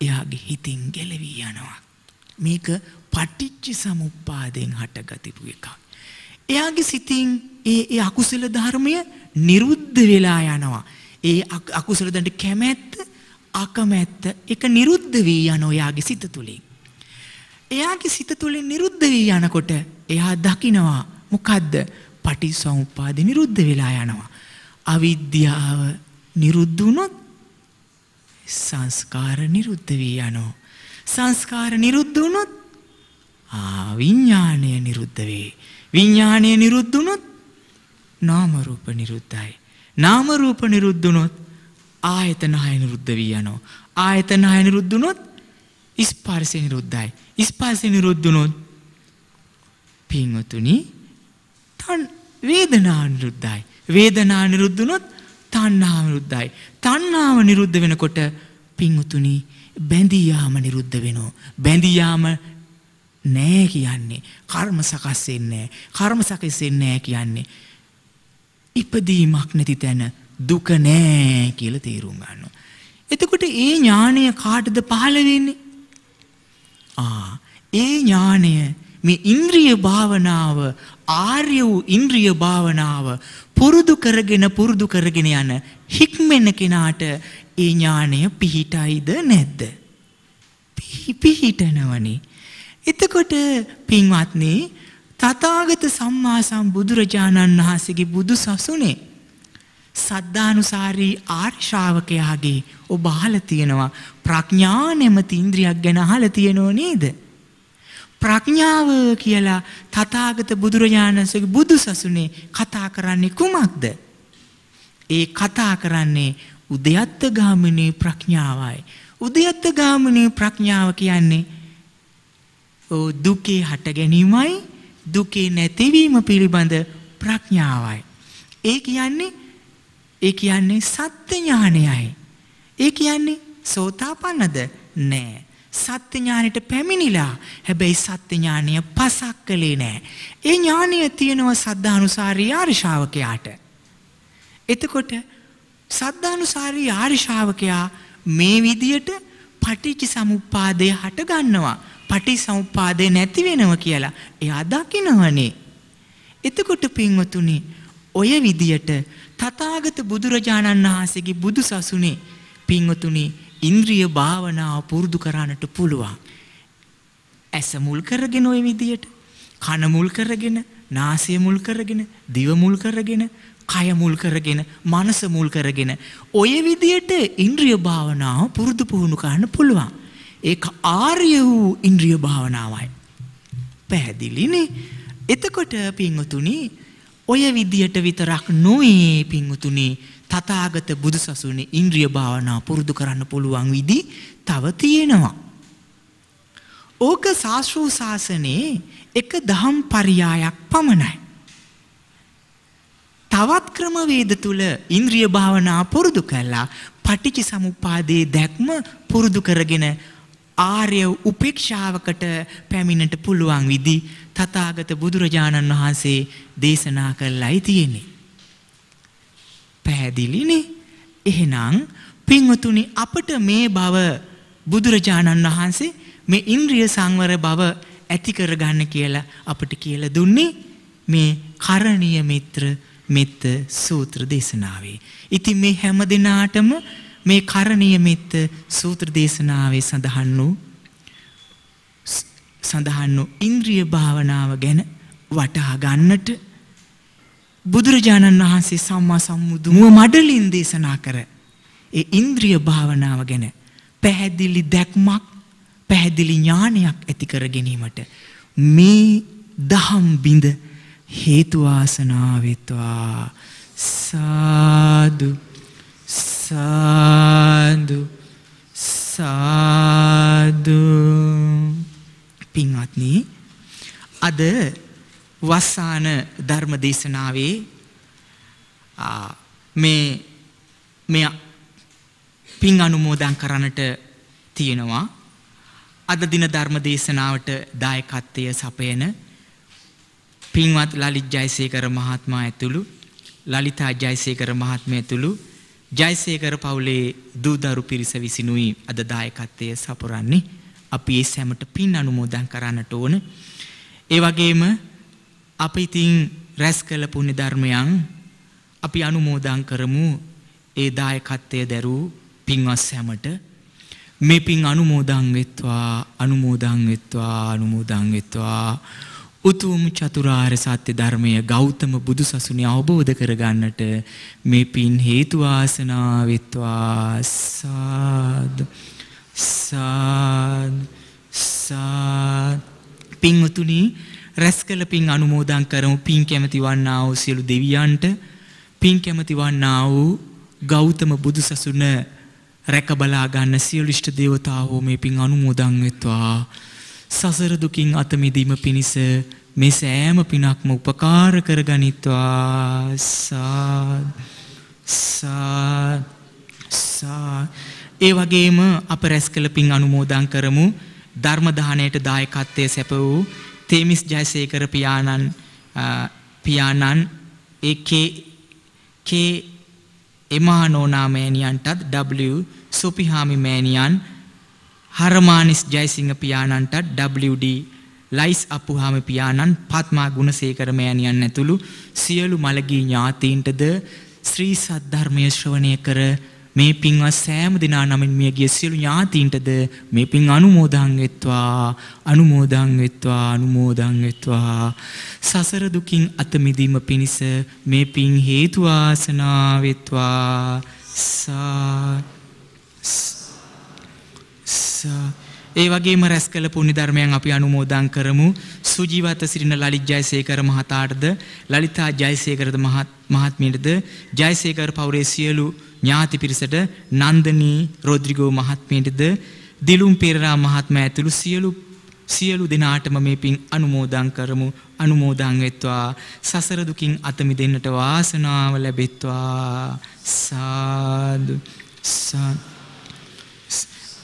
එයාගේ හිතින් ගැලවී යනවා. මේක පටිච්ච සමුප්පාදයෙන් හටගතිපු එකක්. එයාගේ සිතින් ඒ ඒ අකුසල ධර්මය නිරුද්ධ වෙලා යනවා. ඒ අක- අකුසල දඬ කැමැත්ත අකමැත්ත එක නිරුද්ධ වී යන ඔයාගේ සිත තුළින්. එයාගේ සිත තුළින් නිරුද්ධ වී යනකොට එයා දකිනවා මොකද්ද පටිසමුප්පාද නිරුද්ධ වෙලා යනවා. අවිද්‍යාව නිරුද්ධ වුණොත් සංස්කාර නිරුද්ධ වී යනවා. සංස්කාර නිරුද්ධ වුණොත් ආ විඥාණය නිරුද්ධ වේ. විඥාණය නිරුද්ධ වුණොත් නාම රූප නිරුද්ධයි. නාම රූප නිරුද්ධ වුණොත් ආයතන හය නිරුද්ධ වී යනවා. ආයතන හය නිරුද්ධ වුණොත් ස්පර්ශය නිරුද්ධයි. ස්පර්ශය නිරුද්ධ වුණොත් පින්වතුනි තන් වේදනාව නිරුද්ධයි. වේදනාව නිරුද්ධ වුණොත් තණ්හාව නිරුද්ධයි. තණ්හාව නිරුද්ධ වෙනකොට පින්වතුනි බැඳී යාම නිරුද්ධ වෙනවා. බැඳී යාම නෑ කියන්නේ කර්ම සකස් වෙන්නේ නෑ. කර්ම සකස් වෙන්නේ නෑ කියන්නේ ඉපදීමක් නැති තැන දුක නෑ කියලා තේරුම් ගන්නවා. එතකොට ඒ ඥානය කාටද පහළ වෙන්නේ? ආ ඒ ඥානය මේ ඉන්ද්‍රිය භාවනාව ආර්ය වූ ඉන්ද්‍රිය භාවනාව පුරුදු කරගෙන පුරුදු කරගෙන යන හික්මෙන කෙනාට ඒ ඥානය පිහිටයිද නැද්ද? පිහි- පිහිටනවනේ. එතකොට පින්වත්නි තථාගත සම්මා සම්බුදුරජාණන් වහන්සේගේ බුදු සසුනේ සද්ධානුසාරී ආර්ය ශ්‍රාවකයාගේ ඔබ අහලා තියෙනවා ප්‍රඥා නැමැති ඉන්ද්‍රියක් ගැන අහලා තියෙනව නේද? ප්‍රඥාව කියලා තථාගත බුදුරජාණන් වහන්සේගේ බුදු සසුනේ කතා කරන්නේ කුමක්ද? ඒ කතා කරන්නේ උදයත්ත ගාමිනී ප්‍රඥාවයි. උදයත්ත ගාමිනී ප්‍රඥාව කියන්නේ ඕ දුකේ හට ගැනීමයි දුකේ නැතිවීම පිළිබඳ ප්‍රඥාවයි. ඒ කියන්නේ ඒ කියන්නේ සත්‍ය ඥානයයි. ඒ කියන්නේ සෝතාපන්නද නෑ. සත්‍ය ඥානෙට පැමිණිලා හැබැයි සත්‍ය ඥානය පසක් කළේ නෑ. ඒ ඥානය තියෙනවා සද්ධානුසාරී ආර්ය ශ්‍රාවකයාට. එතකොට සද්ධානුසාරී ආර්ය ශ්‍රාවකයා මේ විදියට පටිච්ච සමුප්පාදය හට ගන්නවා. පටිසමුප්පාදය නැති වෙනවා කියලා එයා දකිනවනේ. එතකොට පින්වතුනි ඔය විදියට තථාගත බුදුරජාණන් වහන්සේගේ බුදු සසුනේ පින්වතුනි ඉන්ද්‍රිය භාවනාව පුරුදු කරන්නට පුළුවන්. ඇස මුල් කරගෙන ওই විදියට කන මුල් කරගෙන නාසය මුල් කරගෙන දිව මුල් කරගෙන කය මුල් කරගෙන මනස මුල් කරගෙන ඔය විදියට ඉන්ද්‍රිය භාවනාව පුරුදු පුහුණු කරන්න පුළුවන්. ඒක ආර්ය වූ ඉන්ද්‍රිය භාවනාවයි. පැහැදිලිනේ. එතකොට පින්වතුනි ඔය විදියට විතරක් නොවේ පින්වතුනි තථාගත බුදුසසුනේ ඉන්ද්‍රිය භාවනාව පුරුදු කරන්න පුළුවන් විදි තව තියෙනවා. ඕක ශාස්ත්‍රූ ශාසනයේ එක දහම් පරියායක් පමණයි. තවත් ක්‍රමවේද තුල ඉන්ද්‍රිය භාවනා පුරුදු කළා පටිච්ච සමුප්පාදයේ දැක්ම පුරුදු කරගෙන ආර්ය උපේක්ෂාවකට පැමිණට පුළුවන් විදි තථාගත බුදුරජාණන් වහන්සේ දේශනා කළයි තියෙන්නේ. පැහැදිලිනේ. එහෙනම් පින්වතුනි අපට මේ බව බුදුරජාණන් වහන්සේ මේ ඉන්ද්‍රිය සංවර බව ඇති කරගන්න කියලා අපට කියලා දුන්නේ මේ කරණීය මිත්‍ර මෙත්ත සූත්‍ර දේශනාවේ. ඉතින් මේ හැම දිනාටම මේ කරණීය මෙත්ත සූත්‍ර දේශනාවේ සඳහන් වූ සඳහන් වූ ඉන්ද්‍රිය භාවනාව ගැන වටහා ගන්නට බුදුරජාණන් වහන්සේ සම්මා සම්බුදුමුව මඩලින් දේශනා කර ඒ ඉන්ද්‍රිය භාවනාව ගැන පැහැදිලි දැක්මක් පැහැදිලි ඥානයක් ඇති කර ගැනීමට මේ දහම් බිඳ හේතු වාසනා වෙත්වා. සාදු සාදු සාදු. පින්වත්නි අද වස්සාන ධර්ම දේශනාවේ මේ මේ පින් අනුමෝදන් කරන්නට තියෙනවා. අද දින ධර්ම දේශනාවට දායකත්වය සපයන පින්වත් ලලිත් ජයසේකර මහත්මයා ඇතුළු ලලිතා ජයසේකර මහත්මිය ඇතුළු ජයසේකර පවුලේ දූදරු පිරිස විසිනුයි අද දායකත්වය සපුරන්නේ. අපි ඒ සැමට පින් අනුමෝදන් කරන්නට ඕන. ඒ වගේම අපි ඉතින් රැස් කළ පුණ්‍ය ධර්මයන් අපි අනුමෝදන් කරමු. ඒ දායකත්වය දැරූ පින්වත් සැමට මේ පින් අනුමෝදන් වෙත්වා අනුමෝදන් වෙත්වා අනුමෝදන් වෙත්වා. උතුම් චතුරාර්ය සත්‍ය ධර්මය ගෞතම බුදුසසුනේ අවබෝධ කරගන්නට මේ පින් හේතු වාසනා වෙත්වා. සාදු සාදු සාදු. පින්වතුනි රැස් කළ පින් අනුමෝදන් කරමු. පින් කැමති වන්නා වූ සියලු දෙවියන්ට පින් කැමති වන්නා වූ ගෞතම බුදුසසුන රැක බලා ගන්න සියලු ඉෂ්ට දේවතාවෝ මේ පින් අනුමෝදන් වෙත්වා. සසර දුකින් අත මිදීම පිණිස මේ සෑම පිනක්ම උපකාර කරගනිත්වා. සාද්. සාද්. සා ඒ වගේම අප රැස් කළ පින් අනුමෝදන් කරමු. ධර්ම දානයට දායකත්වයේ සැප වූ තේමිස් ජයසේකර පියාණන් පියාණන් ඒකේ කේ එමානෝනා මෑණියන්ටත් W. සුපිහාමි මෑණියන් හරමානිස් ජයසිංහ පියාණන්ටත් WD ලයිස් අපුහාම පියාණන් පත්මා ගුණසේකර මෑණියන් ඇතුළු සියලු මළගී ඥාතීන්ටද ශ්‍රී සද්ධර්මය ශ්‍රවණය කර මේ පින්වත් සෑම දිනා නමින් මියගිය සියලු ඥාතීන්ටද මේ පින් අනුමෝදන් වෙත්වා අනුමෝදන් වෙත්වා අනුමෝදන් වෙත්වා. සසර දුකින් අත මිදීම පිණිස මේ පින් හේතු වාසනා වෙත්වා. සා සා. ඒ වගේම රැස් කළ පුණ්‍ය ධර්මයන් අපි අනුමෝදන් කරමු. සුජීවත සිටින ලලිත් ජයසේකර මහතාටද ලලිතා ජයසේකරද මහත්මියටද ජයසේකර පවුරේ සියලු ඥාති පිරිසට නන්දනී රොද්රිගෝ මහත්මියටද දිලුම් පෙරරා මහත්මයා ඇතුළු සියලු සියලු දෙනාටම මේ පින් අනුමෝදන් කරමු. අනුමෝදන් වෙත්වා. සසර දුකින් අත මිදෙන්නට වාසනාව ලැබෙත්වා. සාදු. සාදු.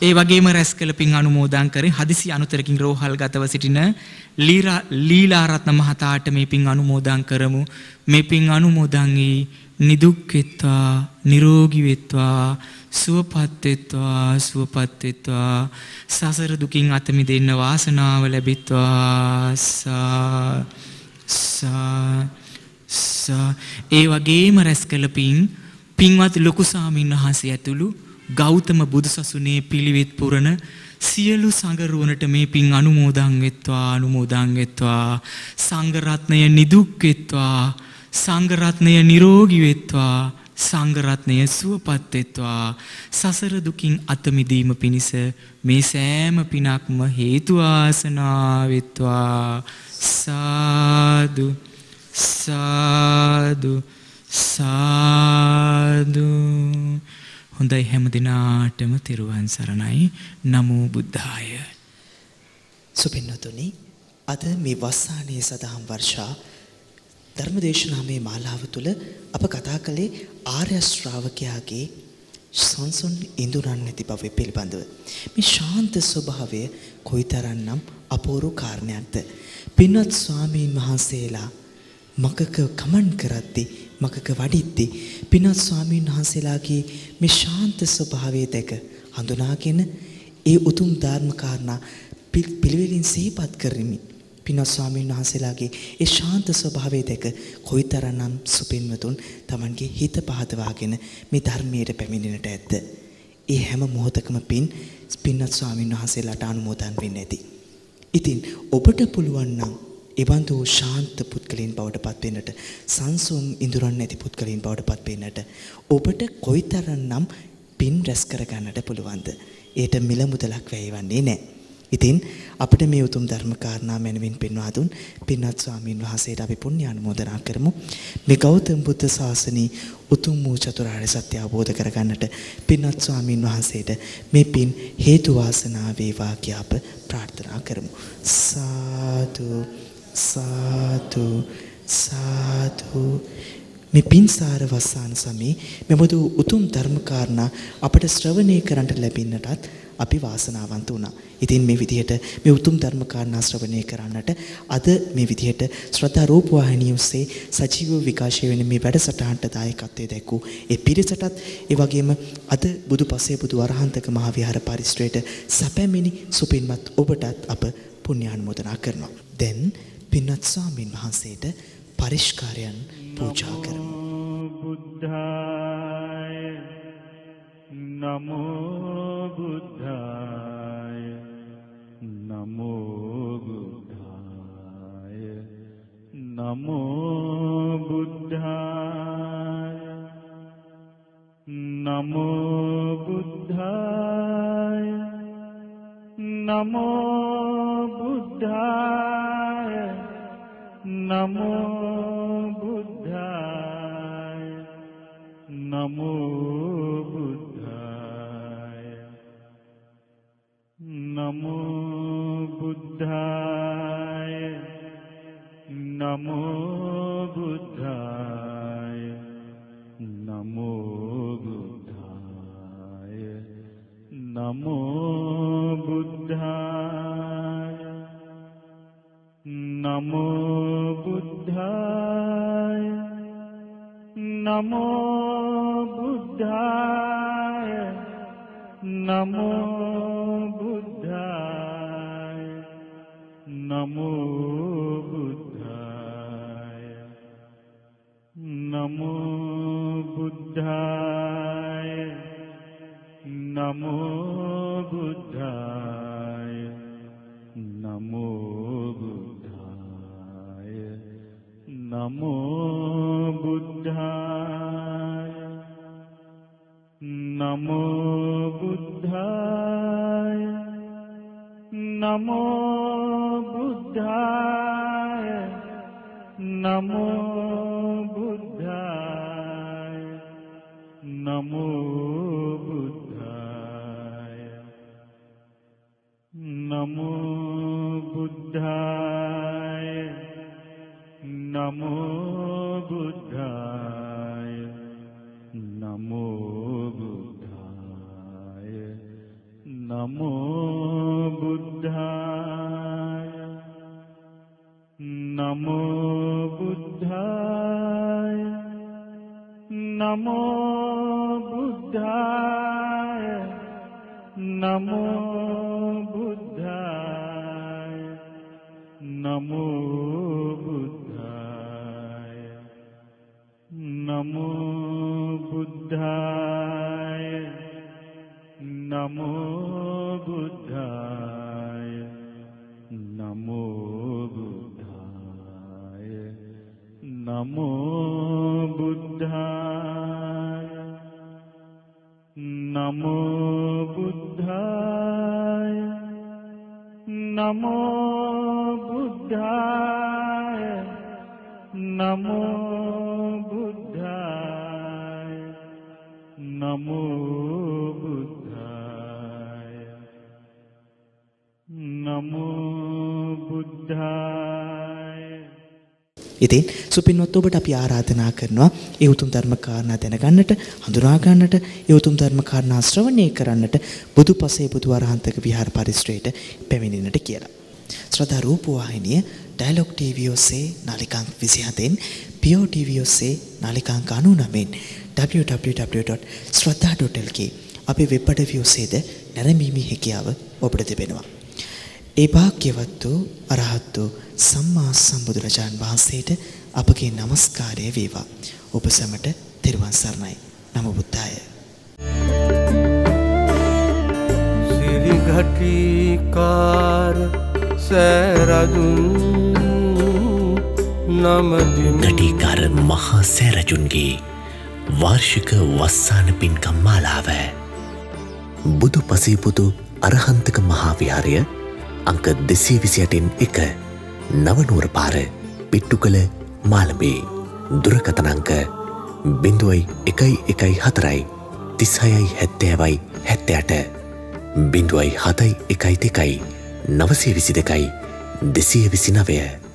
ඒ වගේම රැස් කළ පින් අනුමෝදන් කරේ හදිසි අනුතරකින් රෝහල් ගතව සිටින ලීලාරත්න මහතාට මේ පින් අනුමෝදන් කරමු. මේ පින් අනුමෝදන් වී නිදුක් වෙත්වා නිරෝගී වෙත්වා සුවපත් වෙත්වා සුවපත් වෙත්වා සසර දුකින් අත මිදෙන්න වාසනාව ලැබෙත්වා සා සා සා. ඒ වගේම රැස් කළ පින් පින්වත් ලොකු සාමින් වහන්සේ ඇතුළු ගෞතම බුදුසසුනේ පිළිවෙත් පුරන සියලු සංගරුවනට මේ පින් අනුමෝදන් වෙත්වා අනුමෝදන් වෙත්වා සංඝරත්නය නිදුක් වෙත්වා සංඝරත්නය නිරෝගී වෙත්වා සංඝරත්නය සුවපත් වෙත්වා. සසර දුකින් අත මිදීම පිණිස මේ සෑම පිනක්ම හේතු ආසනා වෙත්වා. සාදු සාදු සාදු. හොඳයි හැම දිනාටම තෙරුවන් සරණයි. නමෝ බුද්ධාය. සුපින්නතුනි අද මේ වස්සානයේ සදහම් වර්ෂා ධර්මදේශනාමේ මාලාව තුළ අප කතා කළේ ආර්ය ශ්‍රාවකයාගේ සංසුන් ඉඳුරන් නැති බව පිළිබඳව. මේ ශාන්ත ස්වභාවය කොයිතරම්නම් අපූර්ව කාරණයක්ද. පින්වත් ස්වාමීන් වහන්සේලා මකක කමන් කරද්දී මකක වඩිද්දී පින්වත් ස්වාමීන් වහන්සේලාගේ මේ ශාන්ත ස්වභාවය දැක හඳුනාගෙන ඒ උතුම් ධර්ම කාරණා පිළිවෙලින් සිහිපත් කරමින් පින්වත් ස්වාමීන් වහන්සේලාගේ ඒ ශාන්ත ස්වභාවය දැක කොයිතරම්නම් සුපින්වතුන් Tamanගේ හිත පහදවාගෙන මේ ධර්මයට පැමිණෙන්නට ඇද්ද. ඒ හැම මොහොතකම පින් පින්වත් ස්වාමීන් වහන්සේලාට අනුමෝදන් වෙන්නේ නැති. ඉතින් ඔබට පුළුවන් නම් එබඳු ශාන්ත පුද්ගලයන් බවට පත්වෙන්නට සංසුන් ඉඳුරන් නැති පුද්ගලයන් බවට පත්වෙන්නට ඔබට කොයිතරම්නම් පින් රැස් කරගන්නට පුළුවන්ද? ඒට මිල මුදලක් වැයවන්නේ නැහැ. ඉතින් අපිට මේ උතුම් ධර්ම කාරණා මැනවින් පෙන්වා දුන් පින්වත් ස්වාමීන් වහන්සේට අපි පුණ්‍ය අනුමෝදනා කරමු. මේ ගෞතම බුද්ධ ශාසනී උතුම් වූ චතුරාර්ය සත්‍ය අවබෝධ කරගන්නට පින්වත් ස්වාමීන් වහන්සේට මේ පින් හේතු වාසනා වේවා කියා අප ප්‍රාර්ථනා කරමු. සාදු සාදු සාදු මේ පින්සාර වස්සාන සමයේ මෙබඳු උතුම් ධර්මකාරණා අපට ශ්‍රවණය කරන්නට ලැබෙන්නටත් අපි වාසනාවන්ත වුණා. ඉතින් මේ විදිහට මේ උතුම් ධර්ම කාරණා ශ්‍රවණය කරන්නට අද මේ විදිහට ශ්‍රද්ධා රූප වාහිනිය ඔස්සේ සජීව විකාශය වෙන මේ වැඩසටහනට දායකත්වයේ දැක්වූ ඒ පිරිසටත් ඒ වගේම අද බුදුපසේ බුදු අරහන්තක මහ විහාර පරිශ්‍රයට සැපැමිණි සුපින්වත් ඔබටත් අප පුණ්‍යානුමෝදනා කරනවා. දැන් පින්වත් ස්වාමින් වහන්සේට පරිෂ්කාරයන් පූජා කරමු. බුද්ධාය නමෝ බුද්ධාය. නමෝ බුද්ධාය. නමෝ බුද්ධාය. නමෝ බුද්ධාය. නමෝ බුද්ධාය. නමෝ බුද්ධාය. නමෝ नमो बुद्धाय। नमो बुद्धाय। नमो बुद्धाय। नमो बुद्धाय। नमो बुद्धाय। नमो बुद्धाय। नमो නමෝ බුද්ධාය නමෝ බුද්ධාය නමෝ බුද්ධාය නමෝ බුද්ධාය නමෝ බුද්ධාය නමෝ බුද්ධාය නමෝ බුද්ධාය නමෝ බුද්ධාය නමෝ බුද්ධාය නමෝ බුද්ධාය නමෝ බුද්ධාය නමෝ බුද්ධාය නමෝ බුද්ධාය නමෝ බුද්ධාය නමෝ බුද්ධාය නමෝ බුද්ධාය නමෝ බුද්ධාය නමෝ බුද්ධාය නමෝ බුද්ධාය නමෝ බුද්ධාය නමෝ බුද්ධාය නමෝ බුද්ධාය නමෝ බුද්ධාය නමෝ බුද්ධාය නමෝ බුද්ධාය ඉතින් සුපින්වත් ඔබට අපි ආරාධනා කරනවා ඒ උතුම් ධර්ම කාරණා දැනගන්නට, හඳුනා ගන්නට, ඒ උතුම් ධර්ම කාරණා ශ්‍රවණය කරන්නට බුදුපසේ බුදු අරහන්තක විහාර පරිශ්‍රයට පැමිණෙන්නට කියලා. ශ්‍රද්ධා රූප වාහිනිය ඩයලොග් ටීවී ඔස්සේ නාලිකාංක 27න් පියෝ ටීවී ඔස්සේ නාලිකාංක 99න් www.shraddha.lk අපේ වෙබ් අඩවි ඔස්සේද නැරඹීමේ හැකියාව ඔබට තිබෙනවා. ඒ භාග්‍යවත් වූ අරහත් වූ සම්මා සම්බුදුරජාන් වහන්සේට අපගේ নমස්කාරය වේවා. ඔබ සැමට තෙරුවන් සරණයි. නමෝ බුද්ධාය. සිරිඝටිකාර සෑරදුන් නමදින ගටිකාර මහා සෑරජුන්ගේ වාර්ෂික වස්සාන පින්කම් මාලාව බුදු පසීපුතු අරහන්තක මහාවිහාරය අංක දෙසේ විසියටෙන් එක නවනුවර පාර පිට්ටු කළ මාලබේ දුරකතනංක බිඳුවයි එකයි එකයි හතරයි තිස්හයයි හැත්තෑවයි හැත්තෑට. බිඳුවයි හතයි එකයි දෙකයි නවසේ විසි දෙකයි දෙසිය විසි නවය.